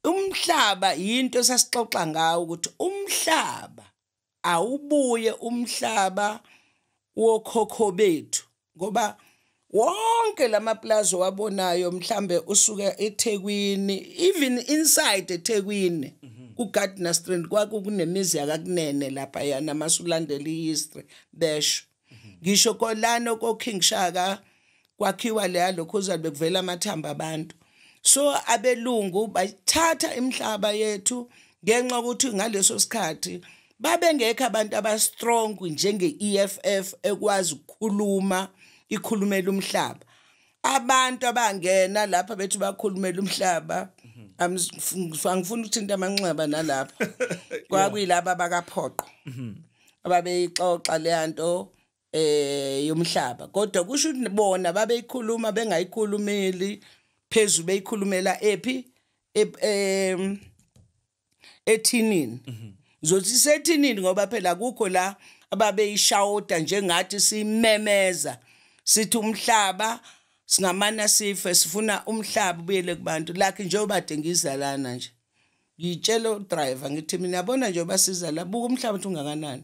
B: Umhlaba yinto sasixoxa ngawo ukuthi umhlaba awubuye umhlaba wokhokho bethu ngoba wonke lamaplaza wabonayo mhlambe usuka eThekwini even inside eThekwini ku Gardner Street kwakunemizi yakakunene lapha yana masulandela ihistory besho ngisho kolano ko King Shaka kwakhiwa leya lokhuza bekuvela amathamba abantu. So abelungu bathatha imhlaba yethu ngenxa ukuthi ngaleso sikhathi babengekho abantu abastrong njenge-EFF ekwazi ukukhuluma ikhulumela umhlaba. Abantu abangena lapha bethu bakhulumela umhlaba angifuni ukuthinta amanxeba nalapha. Kwakuyilaba bakaphoqo ababeyixoxa leyanto eh yomhlaba. Kodwa kusho ukuthi bona babeyikhuluma bengayikhulumeli phezulu beyikhulumela ephi? Em ethinini. Zothi sethinini ngoba phela kukho la ababeyishawuda njengathi simemeza sithi umhlaba singamana sife sifuna umhlaba ubuyele kubantu. Lakhe njengoba dengiza lana nje. Ngitshela udriver ngithi mina yabona nje basiza la buka umhlaba uthi ungakanani.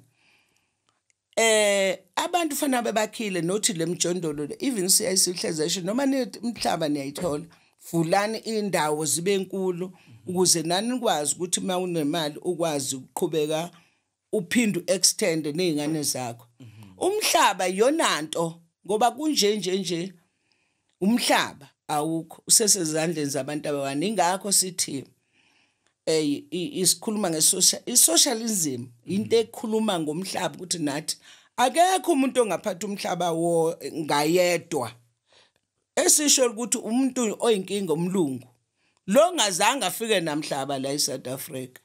B: Eh abantu fanele bebakhile nothi lemjondolo even siyayisihlezeshe noma nithi umhlaba niyayithola fulani indawo zibe enkulu ukuze nani nikwazi ukuthi uma unemali ukwazi ukuqhubeka uphinde extend nezingane zakho. Umhlaba yonanto ngoba kunje nje nje umhlaba awukho usesezandleni zabantu abawani ingakho sithi eh isikhuluma ngesocial isocialism into ekhuluma ngomhlaba ukuthi nathi akekho umuntu ongaphatha umhlaba wo ngayedwa. Esisho ukuthi umuntu oyinkinga omlungu lo ngazange afike namhlaba la eSouth Africa.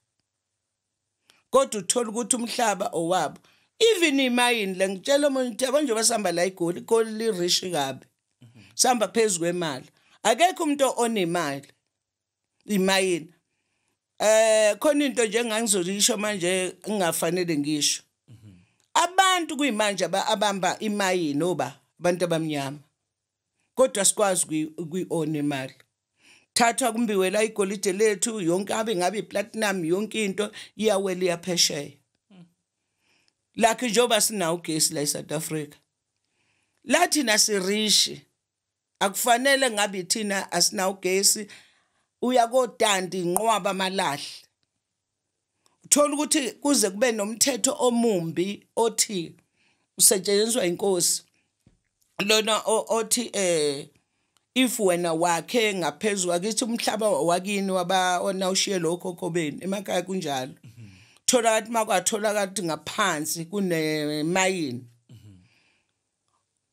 B: Kodwa uthola ukuthi umhlaba owabo even imayini le ngitshela umuntu yabo nje basihamba la igoli igoli lirishi kabi sihamba phezulu kwemali. Akekho umuntu onemali imayini. Eh khona into nje engangizosho manje ngingafanele ngisho abantu kuyimanje abamba imayini oba abantu abamnyama kodwa sikwazi kuyi-own imali. Thathwa kumbiwe la igolide lethu yonke abe ngabe iplatinum yonke into iyawela iyaphesheya. Lakhe njengoba sinawo ugesi la eSouth Africa. Lathi nasirishi akufanele ngabe thina asinawo ugesi uya kodandi inqwaba amalahle uthola ukuthi kuze kube nomthetho omumbi othi usetshenziswa inkosi lona othi eh if wena wakhe ngaphezulu akithi umhlaba wakini waba ona ushiye lokho khobeni emakhaya kunjalo. Thola kathi makwathola kathi ngaphansi kunemayini.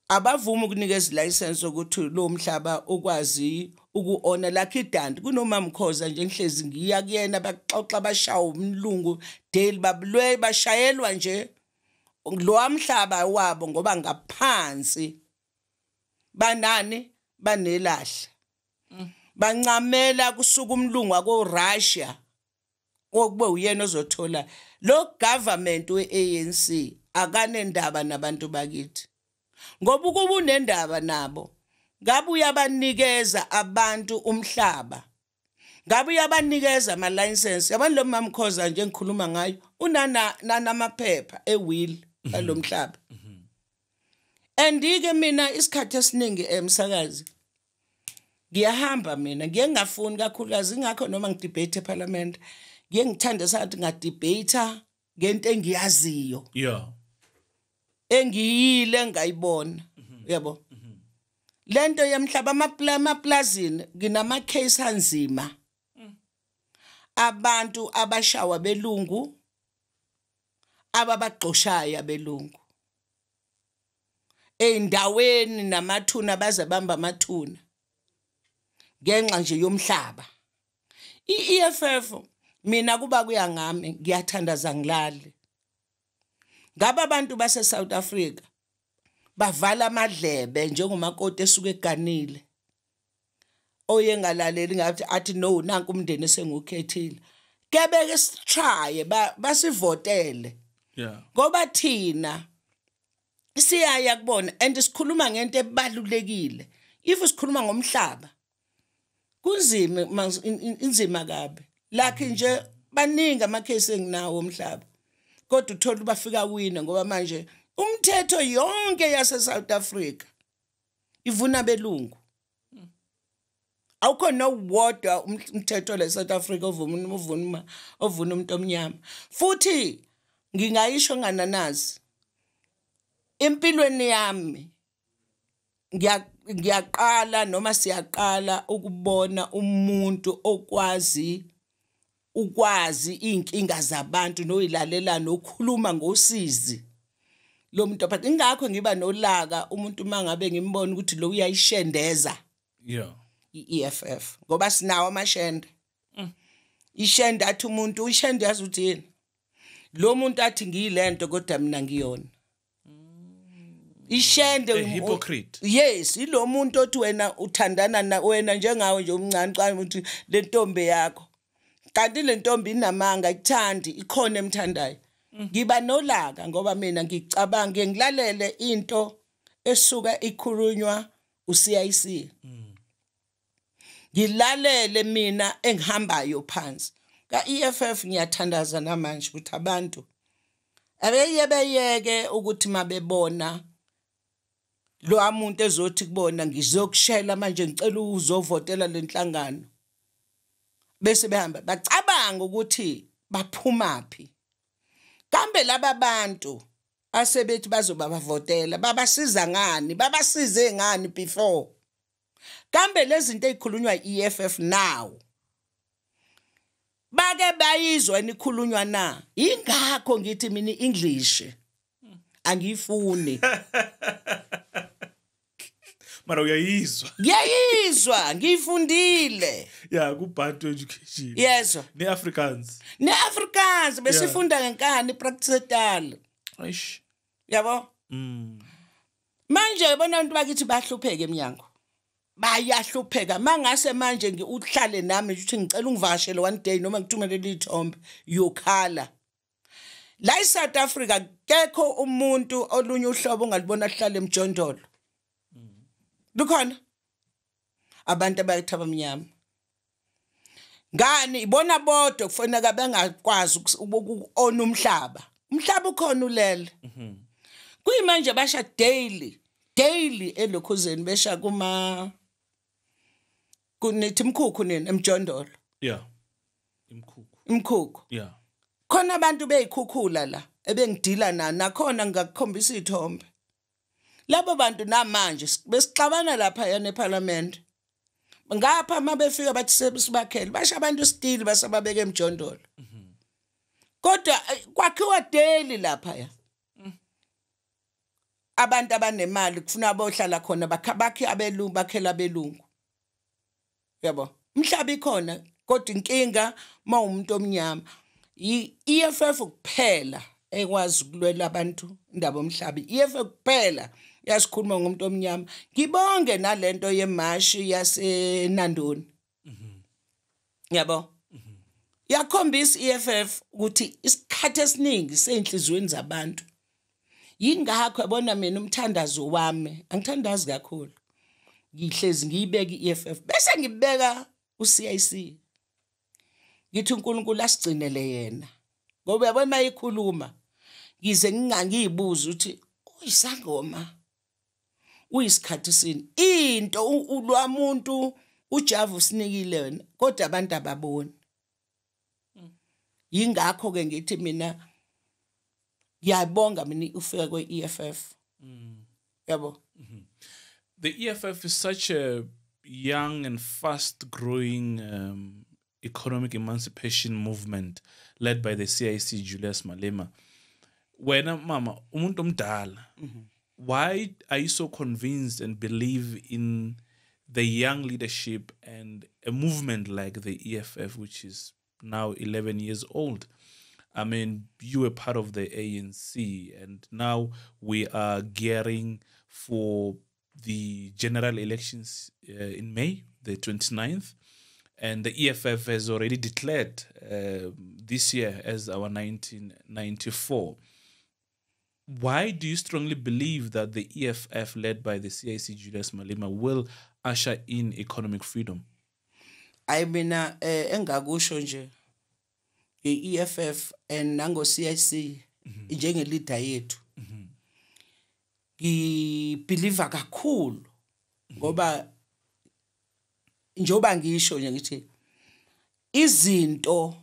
B: Abavuma ukunikeza license ukuthi lo mhlaba ukwazi ukuona lakhe idandi. Kunomamkhoza nje ngihlezi ngiya kuyena baxoxa bashawa umlungu daily babulwe bashayelwa nje lo mhlaba wabo ngoba ngaphansi. Banani? Banelahla. Bancamela kusuka umlungu wako Russia okube uyena ozothola. Lo government weANC akanendaba nabantu bakithi. Ngoba ukuba unendaba nabo ngabe uyabanikeza abantu umhlaba ngabe uyabanikeza ama license yabani lo mamkhoza nje ngikhuluma ngayo? Unana nanamaphepha ewill alomhlaba andike mina isikhathi esiningi emsakazi ngiyahamba mina ngiye ngafuni kakhulukazi ingakho noma ngidebate eParliament ngiye ngithanda sathi ngadebate ngento engiyaziyo.
A: Yeah.
B: Engiyile ngayibona yabo lento yemhlaba amaplazini nginama case anzima abantu abashawa belungu ababagxoshaya belungu. Eindaweni namathuna bazabamba amathuna. Ngenxa nje yomhlaba. iEFF mina kuba kuya ngami ngiyathandaza ngilale. Ngabe abantu base South Africa bavala amadlebe njengomakoti esuke eganile oyengalaleli ngathi athi no nanku umndeni esengukhethile kebeke sitry basivotele.
A: Yeah.
B: ngoba thina siyaya kubona and sikhuluma ngento ebalulekile. If sikhuluma ngomhlaba kunzima inzima kabi. Lakhe nje baningi amakhesi enginawo omhlaba kodwa uthola bafika wina ngoba manje umthetho yonke yase South Africa ivuna belungu. Awukho nowodwa um- umthetho le South Africa ovuma ovuna ovuna umuntu omnyama. Futhi ngingayisho ngananazi. Empilweni yami ngiya ngiyaqala noma siyaqala ukubona umuntu okwazi ukwazi inkinga zabantu noyilalela nokhuluma ngosizi lo muntu. But ingakho ngiba nolaka umuntu mangabe ngimbona ukuthi lo uyayishendeza.
A: Yeah.
B: i-EFF ngoba sinawo amashende ishende athi umuntu ishende yazi uthi yini? Lo muntu athi ngiyilento kodwa mina ngiyona. Ishende
A: A hypocrite.
B: yes ilo muntu othi wena uthandana na wena njengawe nje umncane xa uthi le ntombi yakho. Kanti le ntombi inamanga ikuthandi ikhona emthandayo. Ngiba nolaka ngoba mina ngicabanga ngilalele into esuka ikhulunywa uCIC ngilalele mina engihambayo phansi. Ka EFF ngiyathandaza namanje ukuthi abantu abeye beyeke ukuthi mabebona lo umuntu ezothi kubona ngizokushela manje ngicela uzovotela lenhlangano bese behamba bacabanga ukuthi baphumaphi. Kambe laba bantu asebethi bazoba bavotela babasiza ngani? Babasize ngani before? Kambe lezi zinto ezikhulunywa i-EFF now bake bayizwa nikhulunywa na? Ingakho ngithi mina English angifuni
A: Mara uyayizwa.
B: ngiyayizwa ngiyifundile
A: Yeah, kubantu education.
B: yezwa
A: Ne Africans.
B: ne-afrikaans besifunda ngenkani ipractice etale
A: Eish.
B: yabo
A: Mm.
B: manje bona abantu bakithi bahlupheke eminyango bayahlupheka mangase manje uhlale nami nje uthi ngicela ungivakashele one day noma ngithumelele ithombe yokhala la eSouth Africa kekho umuntu olunye uhlobo ongalibona hlala emjondolo. Lukhona? Abantu abayithaba mnyama ngani? Ibona bodwa kufanele bengakwazi ukona umhlaba. Umhlaba ukhona ulele. Kuyimanje basha daily daily elokhuzeni besha kuma kunithi imkhukhu nini? Emjondolo.
A: Yeah. Imkhukhu.
B: imkhukhu.
A: Yeah.
B: Khona abantu beyikhukhula la ebengidila na? Nakhona ngakukhombisa ithombe. Labo bantu namanje besixabana lapha eParliament. Ngapha mabefika bathi sibakhele basha abantu stili basababeka emjondolo. Kodwa kwakhiwa daily lapha ya abantu abanemali kufuna bohlala khona bakha bakhe abelungu bakhela abelungu. Yabo? Umhlaba ikhona kodwa inkinga mawumuntu omnyama. i-EFF kuphela ekwazi ukulwela abantu indaba omhlaba i-EFF kuphela yasikhuluma ngomuntu omnyama. Ngibonge nalento yemashi yasenandoni. Yabo? Yakhombisa i-EFF ukuthi isikhathi esiningi seyinhlizweni zabantu. Yingakho yabona mina umthandazo wami angithandazi kakhulu. Ngihlezi ngiyibeka i-EFF bese ngibeka uCIC ngithi uNkulunkulu asigcinele yena. Ngoba yabona mayikhuluma ngize ngingangiyibuza ukuthi uyisangoma? Uyisikhathi sini? Into ulwamuntu uJava usinikile wena kodwa abantu ababoni. Yingakho ke ngithi mina ngiyabonga mina ufika kwe-EFF yabo?
A: The EFF is such a young and fast growing um, economic emancipation movement led by the CIC Julius Malema. Wena mama, umuntu omdala. Why are you so convinced and believe in the young leadership and a movement like the EFF which is now 11 years old. I mean, you were part of the ANC, and now we are gearing for the general elections uh, in May, the 29th. And the EFF has already declared uh, this year as our 1994 why do you strongly believe that the EFF led by the CIC Julius Malema will usher in economic freedom?
B: hayi mina eh engakusho nje i-EFF and nango CIC njenge leader yethu. Ngibelieve kakhulu ngoba njoba ngisho nje ngithi izinto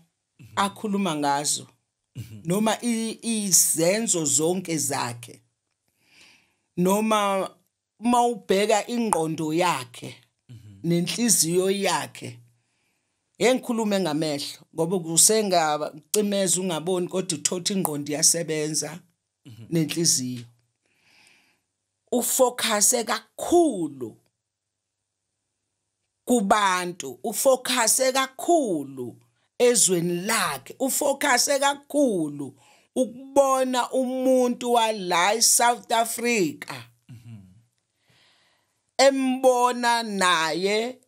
B: akhuluma ngazo noma izenzo zonke zakhe noma mawubheka ingqondo yakhe nenhliziyo yakhe yengikhulume ngamehlo ngoba kusengacimeza ungaboni kodwa uthotha ingqondo iyasebenza nenhliziyo. Ufocuse kakhulu kubantu ufocuse kakhulu ezweni lakhe ufocuse kakhulu ukubona umuntu wala eSouth Africa. Embona naye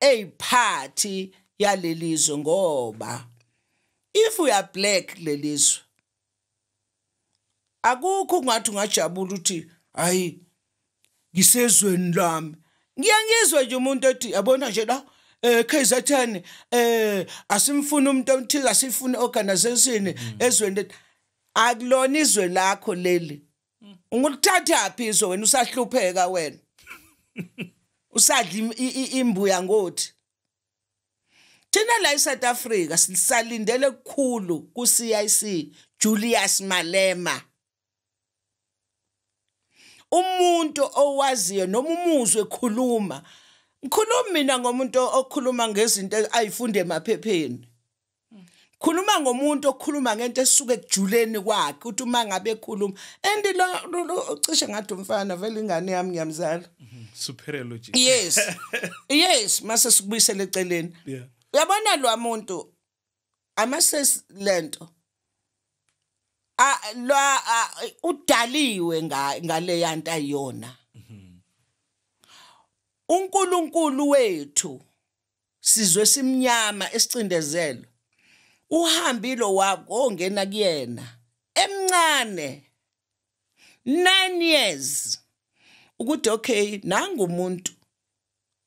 B: eyiphathi yalelizwe ngoba if we are black lelizwe akukho ngathi ungajabula uthi hayi ngisezweni lami. Ngiyangizwe nje umuntu ethi yabona nje la eh KZN eh asimfuna umuntu omthize asifuna organization ezweni lethu. Akulona izwe lakho leli. Ungulithatha phi izwe wena? Usahlupheka wena. Usadla imbuya ngothi. Thina la eSouth Africa sisalindele kukhulu ku CIC Julius Malema. Umuntu owaziyo noma umuzwe ekhuluma ngikhuluma mina ngomuntu okhuluma ngezinto ayifunde emaphepheni. Khuluma ngomuntu okhuluma ngento esuka ekujuleni kwakhe uthi uma ngabe ekhuluma and lo ucishe ngathi umfana vele ingane yami ngiyamzala.
A: Superiorology.
B: yes. Yes mase sikubuyisele eceleni. Uyabona lo muntu? Amases lento a lwa a- udaliwe nga ngale yanto ayona uNkulunkulu wethu sizwe simnyama esicindezelo uhambile wako ongena kuyena emncane 9 years. Ukuthi okay nangumuntu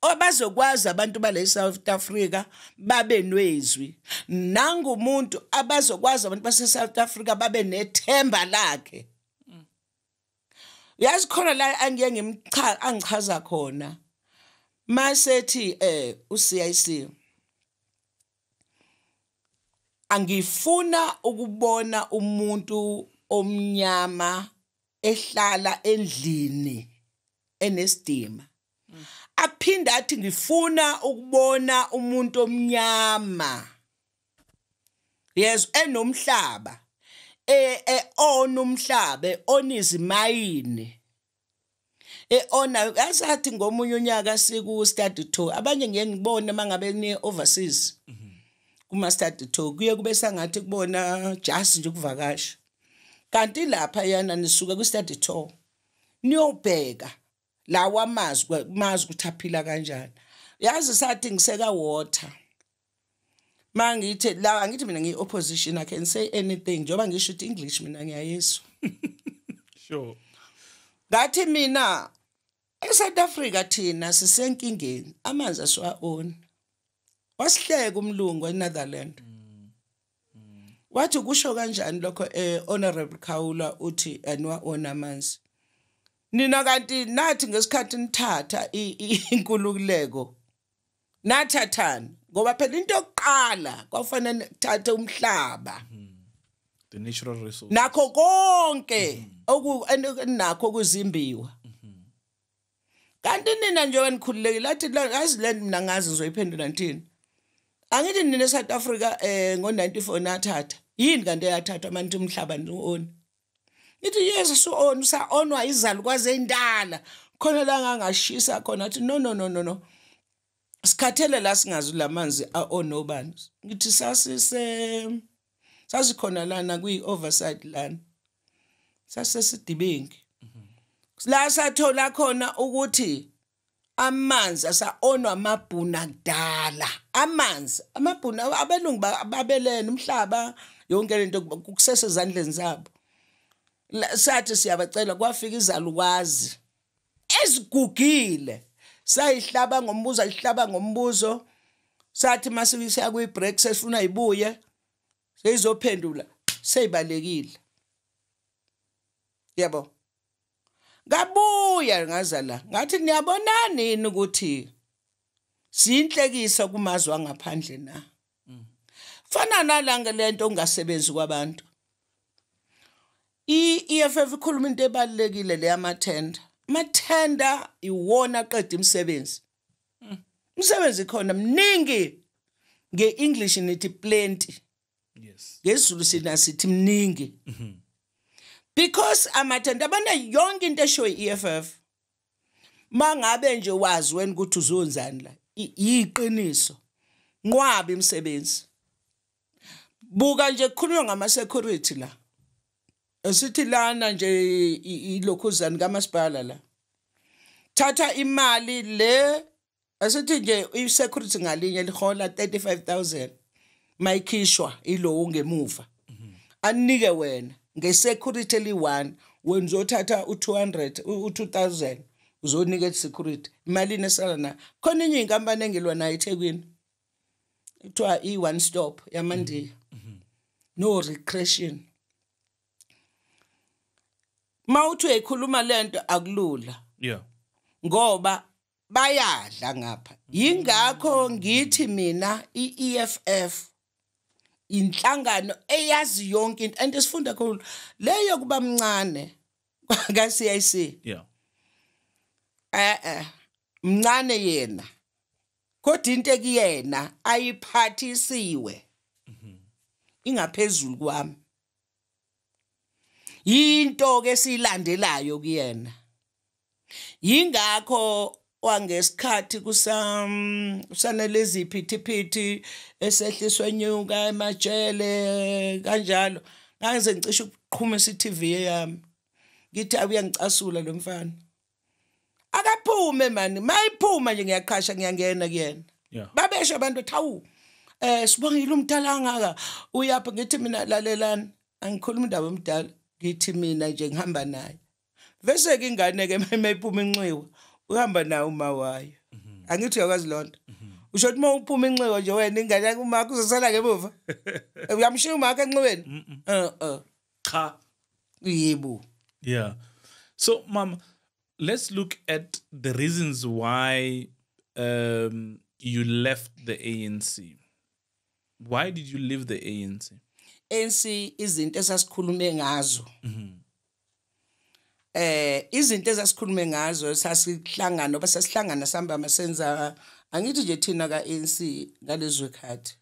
B: abazokwazi abantu bale South Africa babe nwezwi nangumuntu abazokwazi abantu base South Africa babe nethemba lakhe. Yazi khona la angiye ngimcha angichaza khona? Masethi eh uCIC angifuna ukubona umuntu omnyama ehlala endlini enesidima. Aphinda athi ngifuna ukubona umuntu omnyama. Yes enomhlaba eh eh onomhlaba onizimayini eh ona asathi ngomunye unyaka siku study tour abanye ngiye ngibone mangabe ni overseas kuma study tour kuye kube sangathi kubona just nje ukuvakasha. Kanti lapha yana nisuka ku study tour niyobheka. Lawa amazwi mazi ukuthi aphila kanjani. Yazi sathi ngiseka water. Mangithi la angithi mina ngiyi opposition i can say anything njoba ngisho ukuthi english mina ngiyayizwa
A: Sure.
B: ngathi mina eSouth Africa thina sisenkingeni amanzi asiwa-own wasihleka umlungu eNetherlands. Wathi kusho kanjani lokho eh honorable Khawula uthi aniwa-own amanzi? Nina kanti nathi ngesikhathi nithatha inkululeko nathathani ngoba phela into yokuqala kwafanele thathe umhlaba.
A: The natural resource.
B: nakho konke oku nakho kuzimbiwa kanti nina njengoba nikhululekile athi yazi le mina ngazi ngizoyiphendula nthini angithi nina eSouth Africa eh ngo94 nathatha. Yini kanti yathathwa manje umhlaba niwoni ngithi yes so on sa onwa izalukwazi endala khona la ngangashisa khona athi no no no no no. Sikhathele la singazi lamanzi onobani ngithi sasise sasikhona lana kwi oversight lana sasesidibingi la sathola khona ukuthi amanzi asaonwa amabhuna kudala. Amanzi amabhuna abelungu ba- babelene umhlaba yonke lento kusese ezandleni zabo. Sathi siyabacela kwafika izalukwazi ezigugile. Sayihlaba ngombuzo ayihlaba ngombuzo. Sathi masibisiya kwi-break sesifuna ibuye seyizophendula seyibalekile. Yabo? Ngabuya ngaza la ngathi niyabonani yini ukuthi siyinhlekisa kumazwe angaphandle na? Fana nalanga lento ungasebenzi kwabantu. i-EFF ikhuluma into ebalekile le yamathenda. Amathenda iwona aqeda imisebenzi. Umsebenzi khona mningi nge-english nithi plenty.
A: Yes.
B: Ngesizulu sina sithi mningi. Because amathenda abana yonke into esho i-EFF mangabe nje wazi wena ukuthi uzonzani la i- yiqiniso. Nqwabi imisebenzi. Buka nje kukhulunywa ngama security la. Esithi lana nje i- i- ilokhuzana kamasipala la. Thatha imali le asithi nje i-security ngalinye lihola 35000 mayikhishwa ilo ungemuva anike wena ngesecurity eli1 wena uzothatha u200 u2000 uzonika i-security. Imalini esala na? Khona inye inkampani engilwa nayo eThekwini? Kuthiwa i-one stop yamandiya. No recreation. Mawuthi uyikhuluma lento akulula.
A: Yeah
B: ngoba bayadla ngapha. Yingakho ngithi mina iEFF inhlangano eyazi yonke into and sifunda kakhulu. Leyo kuba mncane ka CIC
A: yeah
B: eh eh mncane yena. Kodwa into ekuyena ayiphathisiwe. Ingaphezulu kwami. Into ke silandelayo kuyena. Yingakho wangesikhathi kusam kusanele ziphithiphithi esehliswe nyuka emajele kanjalo. Ngangize ngicishe ukuqhumisa iTV yami. Ngithi abuya ngicasula lo mfana. Akaphume mani mayiphuma nje ngiyaqhasha ngiyangena kuyena. Babesho abantu ethi hawu eh sibongile umdala angaka uyapha ngithi mina lalelani angikhuluma indaba omdala ngithi mina nje ngihamba naye. Bese ke ingane ke mayiphuma inxiwa uhamba nayo uma wayo. Angithi uyakwazi lonto? Usho ukuthi uma uphuma inxiwa nje wena ingane yakho uma kuzosala ngemuva uyamshiya umakho enxiweni? Eh
A: cha.
B: Yebo
A: Yeah. So, Mom, let's look at the reasons why um, you left the ANC. Why did you leave the ANC?
B: ANC izinto esasikhulume ngazo. Eh izinto ezasikhulume ngazo sasihlangana oba sasihlangana sihamba masenza angithi nje thina ka ANC ngalezwe khathi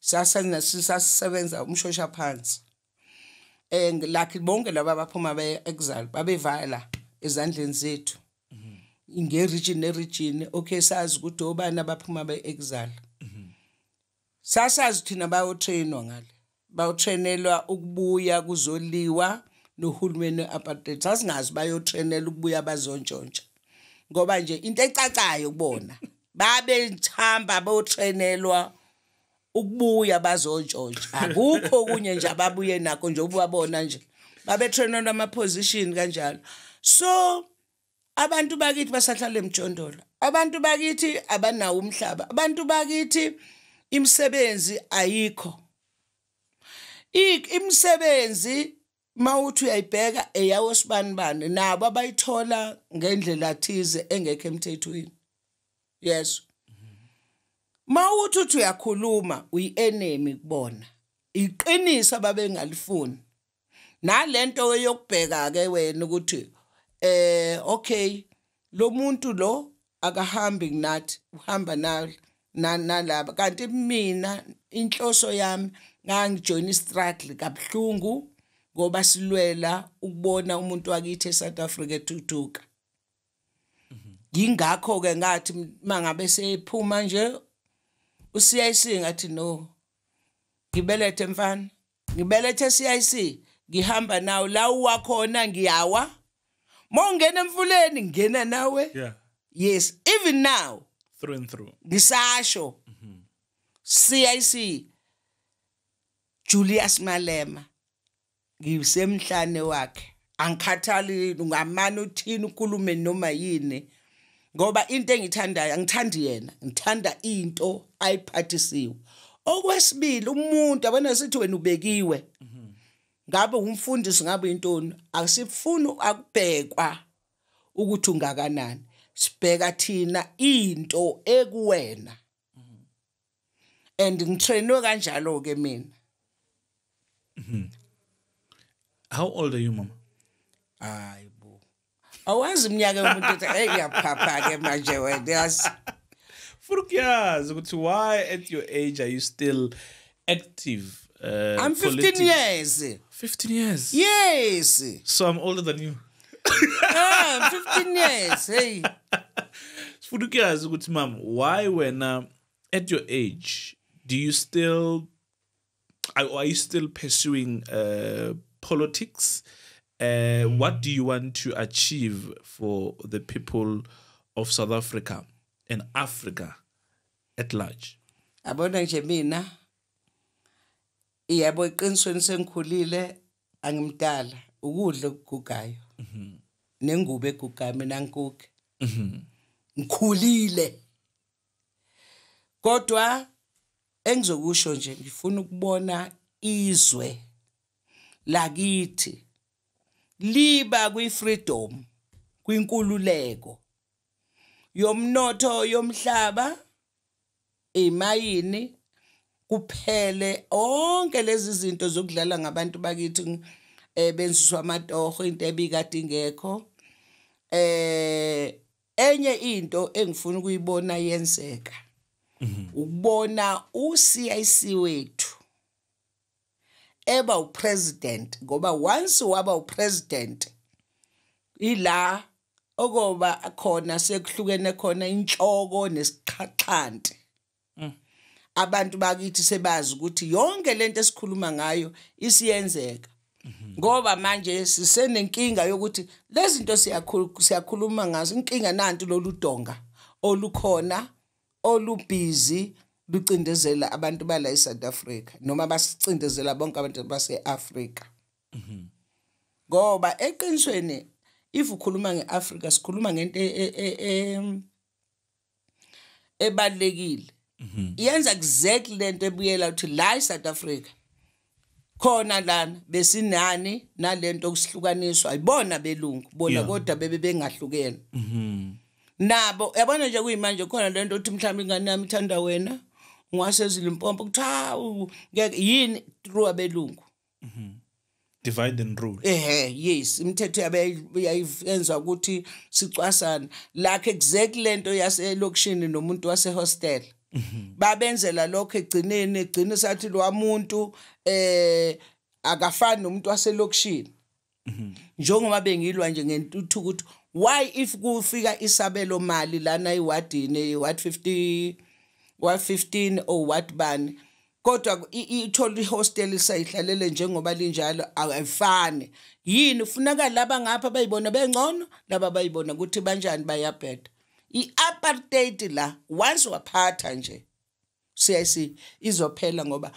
B: sasana sisasebenza umshosha phansi. Eh lakhi bonke laba abaphuma be exile babevala ezandleni zethu. Nge region ne region okay sazi ukuthi obani abaphuma be exile sasazi thina bayotrainwa ngale. Bayotrainelwa ukubuya kuzoliwa nohulumeni apartheid. Sasingazi bayotrainela ukubuya bazontshontsha ngoba nje into ecacayo kubona babe thamba bayotrainelwa ukubuya bazontshontsha akukho kunye nje ababuye nakho nje ubabona nje babetrainelwa ama position kanjalo. So abantu bakithi basahlala emjondolo abantu bakithi abanawo umhlaba abantu bakithi imisebenzi ayikho. Ik imisebenzi mawuthi uyayibheka eyawo sibanibani nabo abayithola ngendlela thize engekho emthethweni. Yes. Mawuthi uthi uyakhuluma uyi-enemy kubona iqiniso ababengalifuni. Nalento yokubheka ke wena ukuthi eh okay lo muntu lo akahambi nathi uhamba nalo nalaba kanti mina inhloso yami ngangijoin istruggle kabhlungu ngoba silwela ukubona umuntu wakithi eSouth Africa ethutuka yingakho ke ngathi mangabe sephuma nje uCIC ngathi no ngibelethe mfana ngibelethe CIC ngihamba nawo la uwakhona ngiyawa mongena emfuleni ngena nawe
A: Yeah.
B: yes even now
A: Through and through.
B: ngisasho CIC Julius Malema. Ngisemhlane wakhe. Angikhathali ngamani uthini ukulume noma yini ngoba into engithandayo angithandi yena. Ngithanda into ayiphathisiwe. Okwesibili umuntu abona sithi wena ubekiwe? Ngabe umfundisi ngabe intoni? Akusifuni akubhekwa ukuthi ungakanani. Sibheka thina into ekuwena. And ngitrainwe kanjalo ke mina.
A: How old are you, Mama?
B: hayi bo awazi iminyaka yomuntu ethi hey yaphapha ke manje wena yazi
A: Furukiyazi ukuthi why at your age are you still active? Uh,
B: I'm 15
A: politi-
B: years
A: 15 years.
B: yes
A: So I'm older than you.
B: ah 15 years hey
A: Furukiyazi ukuthi mom, why when uh, at your age do you still are, are you still pursuing uh, politics? Uh, what do you want to achieve for the people of South Africa and Africa at large?
B: abona nje mina? Yebo eqinisweni sengikhulile angimdala. Ukudla okugugayo. Nengubo egugayo mina ngikuke ngikhulile. Kodwa engizokusho nje ngifuna ukubona izwe lakithi liba kwi-freedom kwinkululeko yomnotho yomhlaba imayini kuphele onke lezi zinto zokudlala ngabantu bakithi eh benziswa amatoho into ebikade ingekho. Eh enye into engifuna ukuyibona yenzeka. Ukubona uCIC wethu eba upresident ngoba once waba upresident ila okoba khona sekuhlukene khona inhloko nesiqhaqhanti abantu bakithi sebazi ukuthi yonke lento esikhuluma ngayo isiyenzeka. Ngoba manje sisenenkinga yokuthi lezi zinto siyakhulu- siyakhuluma ngazo inkinga nanti lolu donga olukhona olubhizi lucindezela abantu bala eSouth Africa noma basicindezela bonke abantu base-Africa ngoba eqinisweni if ukhuluma ngeAfrica sikhuluma ngento e- e- e- e- ebalekile yenza exactly lento ebuyela uthi la eSouth Africa khona lana besinani nalento okusihlukaniswa ayibona belungu bona
A: Yeah.
B: kodwa bebe bengahlukene. Nabo yabona nje kuyimanje khona lento uthi mhlawumbe ingane yami ithanda wena? Ungasezilimpompo kuthi hawu yini? Through abelungu.
A: Divide and rule.
B: ehe yes imithetho yabe yayiyenza ukuthi sicwasana lakhe exactly lento yaselokishini nomuntu wasehostel. Babenzela lokho egcineni egcina sathi lo muntu eh akafani nomuntu waselokishini. Njengoba bengilwa nje ngentuthu ukuthi why if kufika isabelo mali lana iwadini what 50 what 15 or what bani? Kodwa i- i- ithola ihostel sayihlalele njengoba linjalo ayifani yini? Kufuneka laba ngapha bayibona bengcono laba bayibona ukuthi banjani bayabheda. I-apartheid la once waphatha nje CIC izophela ngoba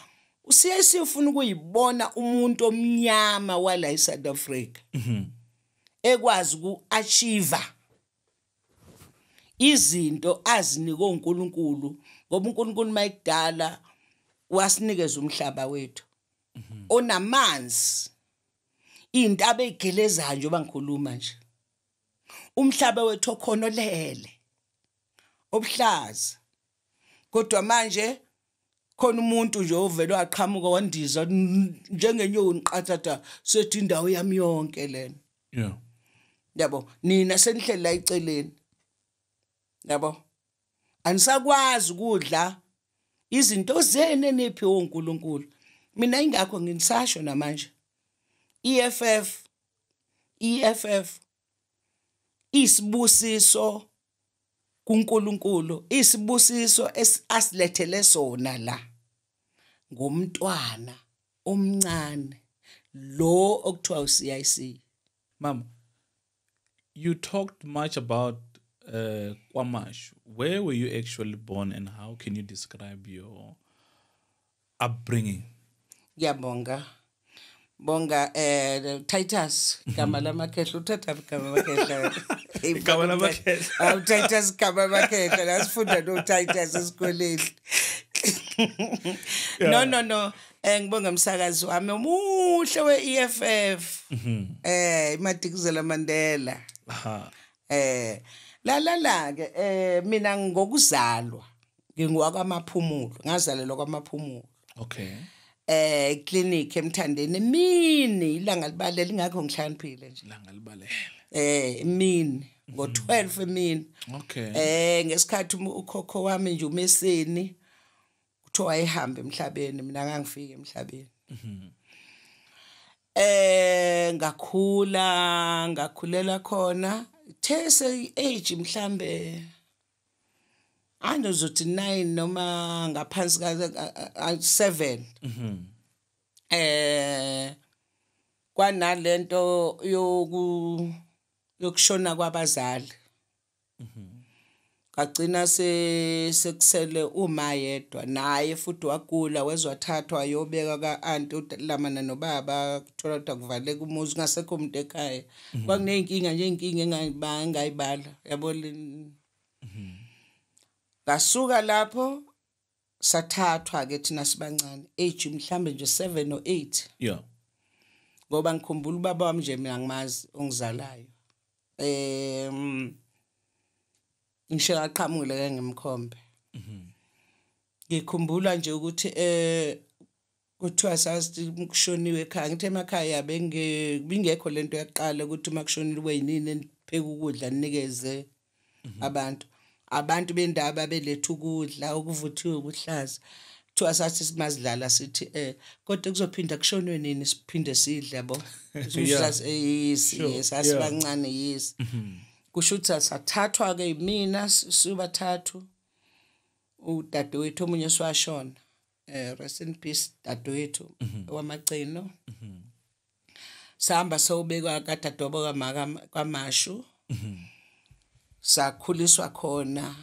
B: uCIC ufuna ukuyibona umuntu omnyama wala eSouth Africa. Ekwazi ukuachieve izinto azinike uNkulunkulu ngoba uNkulunkulu mayekudala wasinikeza umhlaba wethu. Onamanzi intaba ezigelezayo njengoba ngikhuluma nje. Umhlaba wethu okhonolele obuhlaza. Kodwa manje khona umuntu nje ovela waqhamuka wandiza njengenyoni qathatha sethi indawo yami yonke lena.
A: Yeah.
B: Yabo nina senihlela eceleni. Yabo anisakwazi ukudla izinto zene nephi wonkulunkulu mina ingakho nginisasho namanje. EFF EFF isibusiso kuNkulunkulu isibusiso asilethele sona la. Ngumntwana omncane lo okuthiwa uCIC
A: Mom, you talked much about uh, Kwamash. Where were you actually born and how can you describe your upbringing?
B: ngiyabonga bonga. Bonga, eh Titus. Gama lamakhehla uthatha igama lamakhehla
A: Igama lamakhehla.
B: awu Titus igama lamakhehla lasifunda no Titus esikoleni. No no no. Eh ngibonga umsakazi wami omuhle we-EFF eh imadikizela Mandela. Eh la la la ke eh mina ngokuzalwa ngingwakamaphumulo ngazalelwa kwamaphumulo.
A: Okay.
B: eh clinic emthandeni emini ilanga libalela ingakho ngihlaniphile nje.
A: Langa libalele.
B: eh emini ngo12 emini.
A: Okay.
B: eh ngesikhathi ukhokho wami nje umeseni kuthiwa wayehamba emhlabeni mina ngangifika emhlabeni. Eh ngakhula ngakhulela khona. These age mhlambe andozothi 9 noma ngaphansi ka 7 eh kwanalento yoku yokushona kwabazali. Kagcina se sekusele uma yedwa naye futhi wagula wezwathathwa ayobeka ka-anti ulamana nobaba kuthola ukuthi akuvaleka umuzi ungasekho umuntu ekhaya. Kwakuney'nkinga nje iy'nkinga engayibala yabo le- ngasuka lapho sathathwa-ke thina sibancane age mhlambe nje seven or eight.
A: Yeah.
B: ngoba ngikhumbula ubaba wami nje mina ngimazi ongizalayo. Em ngisho aqhamule ke ngimkhombe ngikhumbula nje ukuthi eh kuthiwa sasithi kushoniwe ekhaya ngithe emakhaya benge bingekho lento yaqala ukuthi uma kushoniwe yinini nipheke ukudla ninikeze abantu. Abantu bendaba beletha ukudla okuvuthiwe kuhlaza kuthiwa sathi simazidlala sithi eh kodwa kuzophinda kushonwe nini siphinde sidle yabo?
A: Yeah.
B: yisi
A: Sure,
B: yes asibancane yisi kusho ukuthi sathathwa ke mina sibathathu. Udadewethu omunye siwashona eh rest in peace dadewethu wamagcino sahamba sawubekwa kadadobo kamaka kwamashu. Sakhuliswa khona.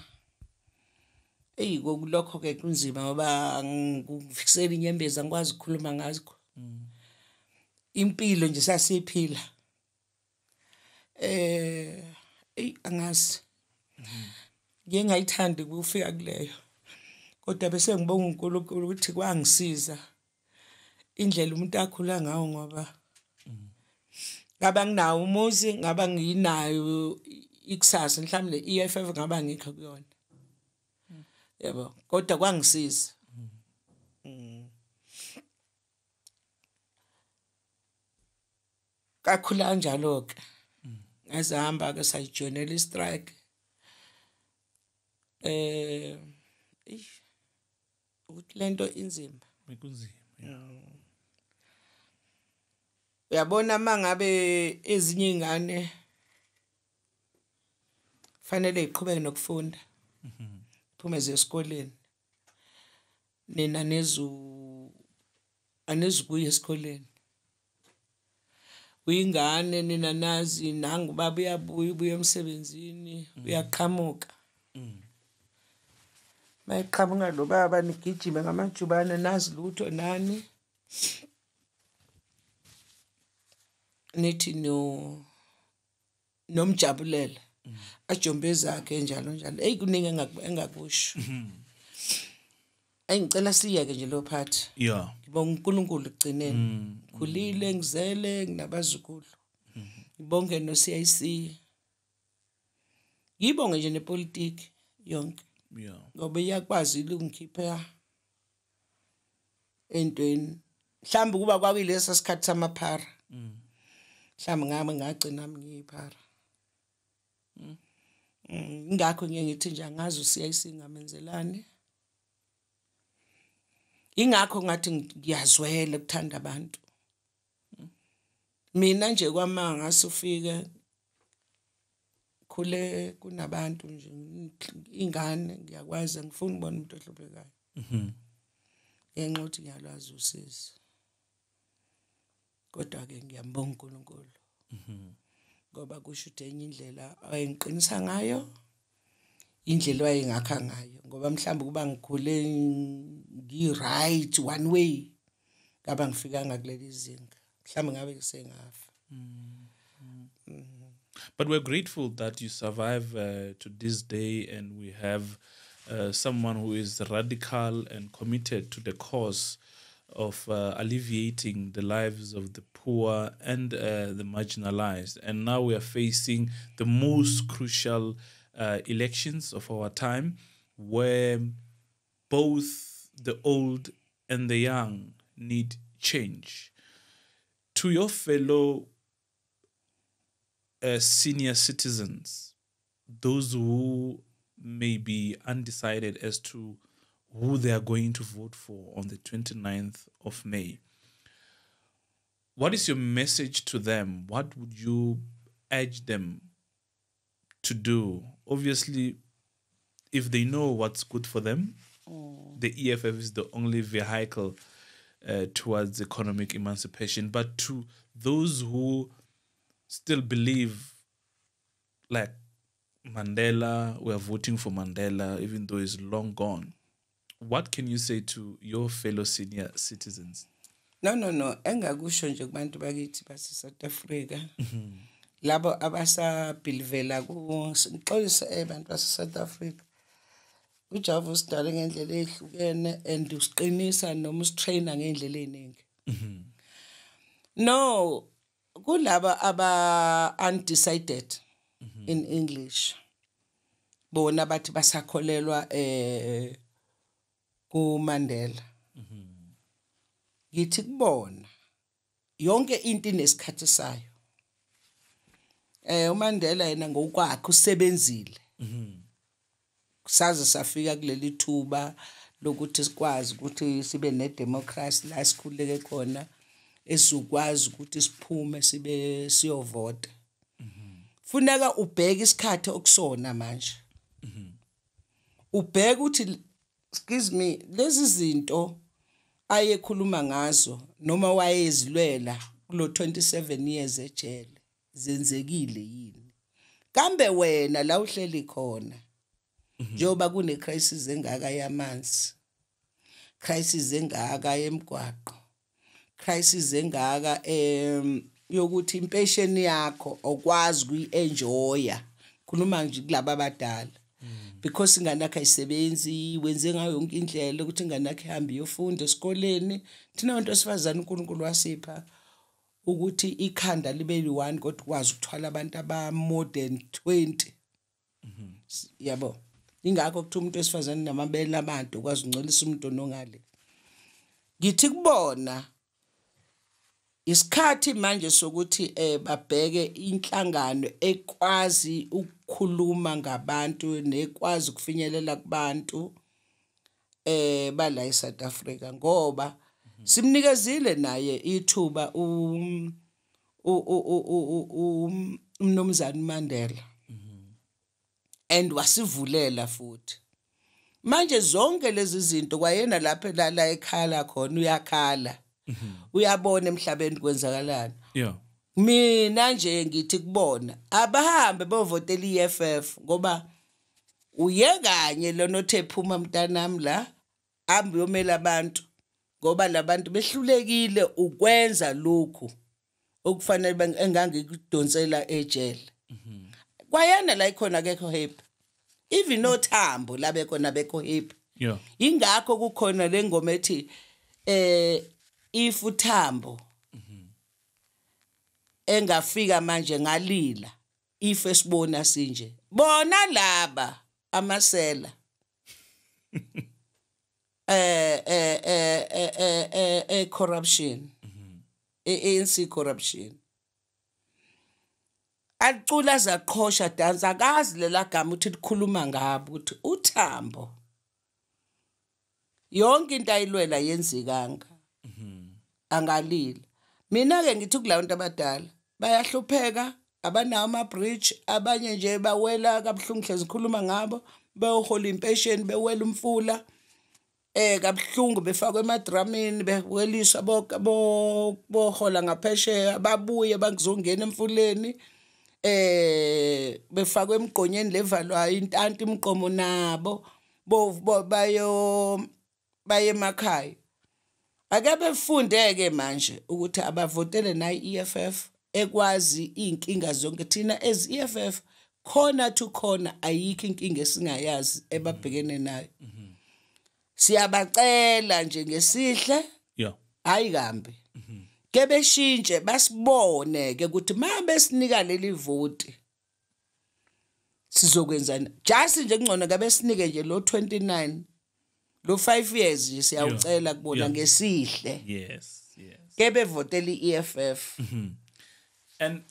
B: Eyi kokulokho ke kunzima ngoba ngifikisela inyembezi angikwazi ukukhuluma ngazo impilo nje sasiyiphila. Eh eyi angazi. Ngike ngayithandi ukufika kuleyo kodwa bese ngibonga uNkulunkulu ukuthi kwangisiza indlela umuntu akhula ngawo ngoba ngaba nginawo umuzi ngaba nginayo ikusasa mhlawumbe le-EFF ngaba ngikho kuyona. Yabo kodwa kwangisiza. Mm. kakhula kanjalo ke ngazihamba ke sayijoinela istrike. Eh eish, ukuthi lento inzima.
A: Bekunzima.
B: uyabona mangabe ezinye ingane fanele iqhubeke nokufunda phumeze esikoleni. Nina nezu anezukuya esikoleni. Uyingane nina nazi nangu baba uyabuya ubuya emsebenzini uyaqhamuka. Mayiqhamuka lo baba nigijime ngamajubane nazi lutho nani. Nithi no nomjabulela ajombe zakhe njalo njalo. Eyi kuningi engaku- engakusho. Engicela siyeke nje lo phathi
A: Yeah.
B: Ngibonga uNkulunkulu ekugcineni. Khulile ngizele nginabazukulu. Ngibonge no CIC ngibonge nje nepolitiki yonke.
A: Yeah.
B: ngoba iyakwazi ukungikhipha entweni mhlawumbe kuba kwakuyilesa sikhathi samaphara. Mhlawumbe ngami ngagcina nami ngiyiphara. Mm, ingakho ngiye ngithi nje angazi uCIC ngamenzelani. Ingakho ngathi ngiyazwela ukuthanda abantu. Mina nje kwamanga ngasufike ngikhule kunabantu nje ingane ngiyakwazi ngifuna ukubona umuntu ohluphekayo. Ngenxa ukuthi ngiyalwazi usizi. Kodwa ke ngiyambonga uNkulunkulu. Ngoba kusho ukuthi enye indlela ayengiqinisa ngayo indlela wayengakha ngayo ngoba mhlawumbe kuba ngikhule ngi-right one way ngaba ngifikanga kuleli zinga. Mhlawumbe ngabe kusengafa
A: But we're grateful that you survive uh, to this day, and we have uh, someone who is radical and committed to the cause of uh, alleviating the lives of the poor and uh, the marginalized. And now we are facing the most crucial uh, elections of our time, where both the old and the young need change. To your fellow uh, senior citizens, those who may be undecided as to who they are going to vote for on the 29th of May. What is your message to them? What would you urge them to do? Obviously, if they know what's good for them, the EFF is the only vehicle uh, towards economic emancipation. But to those who still believe like Mandela, we are voting for Mandela, even though he's long gone. What can you say to your fellow senior citizens?
B: no no no engakusho nje kubantu bakithi base South Africa labo abasabhilivela ku ngixolisa abantu base South Africa. Ujava usidale ngendlela ehlukene and usiqinisa noma usitrainer ngendlela eziningi no kulaba aba undecided in English bona bathi basakholelwa eh kuMandela. Ngithi kubona yonke into inesikhathi sayo. Eh uMandela yena ngokwakhe usebenzile. Saze safika kuleli thuba lokuthi sikwazi ukuthi sibe nedemocracy la sikhuleke khona esizokwazi ukuthi siphume sibe siyovota. Funeka ubheke isikhathi okusona manje. Ubheke ukuthi excuse me lezi zinto ayekhuluma ngazo noma wayezilwela kulo 27 years ejele. Zenzekile yini? Kambe wena la uhleli khona njengoba kune crisis engaka yamanzi crisis engaka yemgwaqo crisis engaka em yokuthi impatient yakho okwazi kuyienjoya khuluma nje kulabo abadala. Because ingane yakhe ayisebenzi wenze ngayo yonke indlela ukuthi ingane yakhe ihambe iyofunda esikoleni thina abantu besifazane uNkulunkulu wasipha ukuthi ikhanda libe li1 kodwa ukwazi ukuthwala abantu aba more than 20 yabo. Ingakho kuthiwa umuntu wesifazane namabele abantu ukwazi ungcolisa umuntu onongale. Ngithi kubona isikhathi manje sokuthi eh babheke inhlangano ekwazi ukukhuluma ngabantu nekwazi ukufinyelela kubantu eh bala eSouth Africa ngoba simnikezile naye ithuba um umnomzana Mandela. And wasivulela futhi. Manje zonke lezi zinto kwayena lapha la ekhala khona uyakhala. Uyabona emhlabeni kwenzakalani.
A: Yeah.
B: mina nje ngithi kubona abahambe bovotela iFF ngoba uye kanye lona othe phuma mntanami la hambe uyomela abantu. Ngoba labantu behlulekile ukwenza lokhu okufanele engangikudonsela ejele. Kwayena la ikhona akekho happy even nothambo la bekhona bekho happy
A: Yeah.
B: ingakho kukhona lengoma ethi eh ifuthambo engafika manje ngalila ife sibona sinje bona laba amasela. eh eh eh eh, eh eh eh corruption ANC corruption acula zaqhosha dance akazi lela gama uthi likhuluma ngabo ukuthi uthambo yonke into ayilwela yenzikanga angalila. Mina ke ngithi kulabantu abadala bayahlupheka abanawo ama-bridge abanye nje bawela kabuhlungu hlezi ngikhuluma ngabo beyohola impesheni bewela umfula. Eh kabuhlungu befakwe emadramini beweliswa bonke bo- bohola ngaphesheya babuye bangizongena emfuleni. Eh befakwe emgqonyeni levalwayo intanti imqomo nabo bo bo- bayo baye emakhaya. Ake befundeke manje ukuthi abavotele nayi EFF ekwazi inkinga zonke. Thina as EFF khona to khona ayikho inkinga esingayazi ebabhekene nayo. Siyabacela nje ngesihle
A: Yeah.
B: hayi kambe ke beshintshe basibone ke ukuthi mabe sinika leli voti sizokwenzani just nje kungcono kabe sinike nje lo 29 lo 5 years nje siyawucela kubona ngesihle
A: Yes. Yes.
B: ke bevotela iEFF mm-hmm.
A: And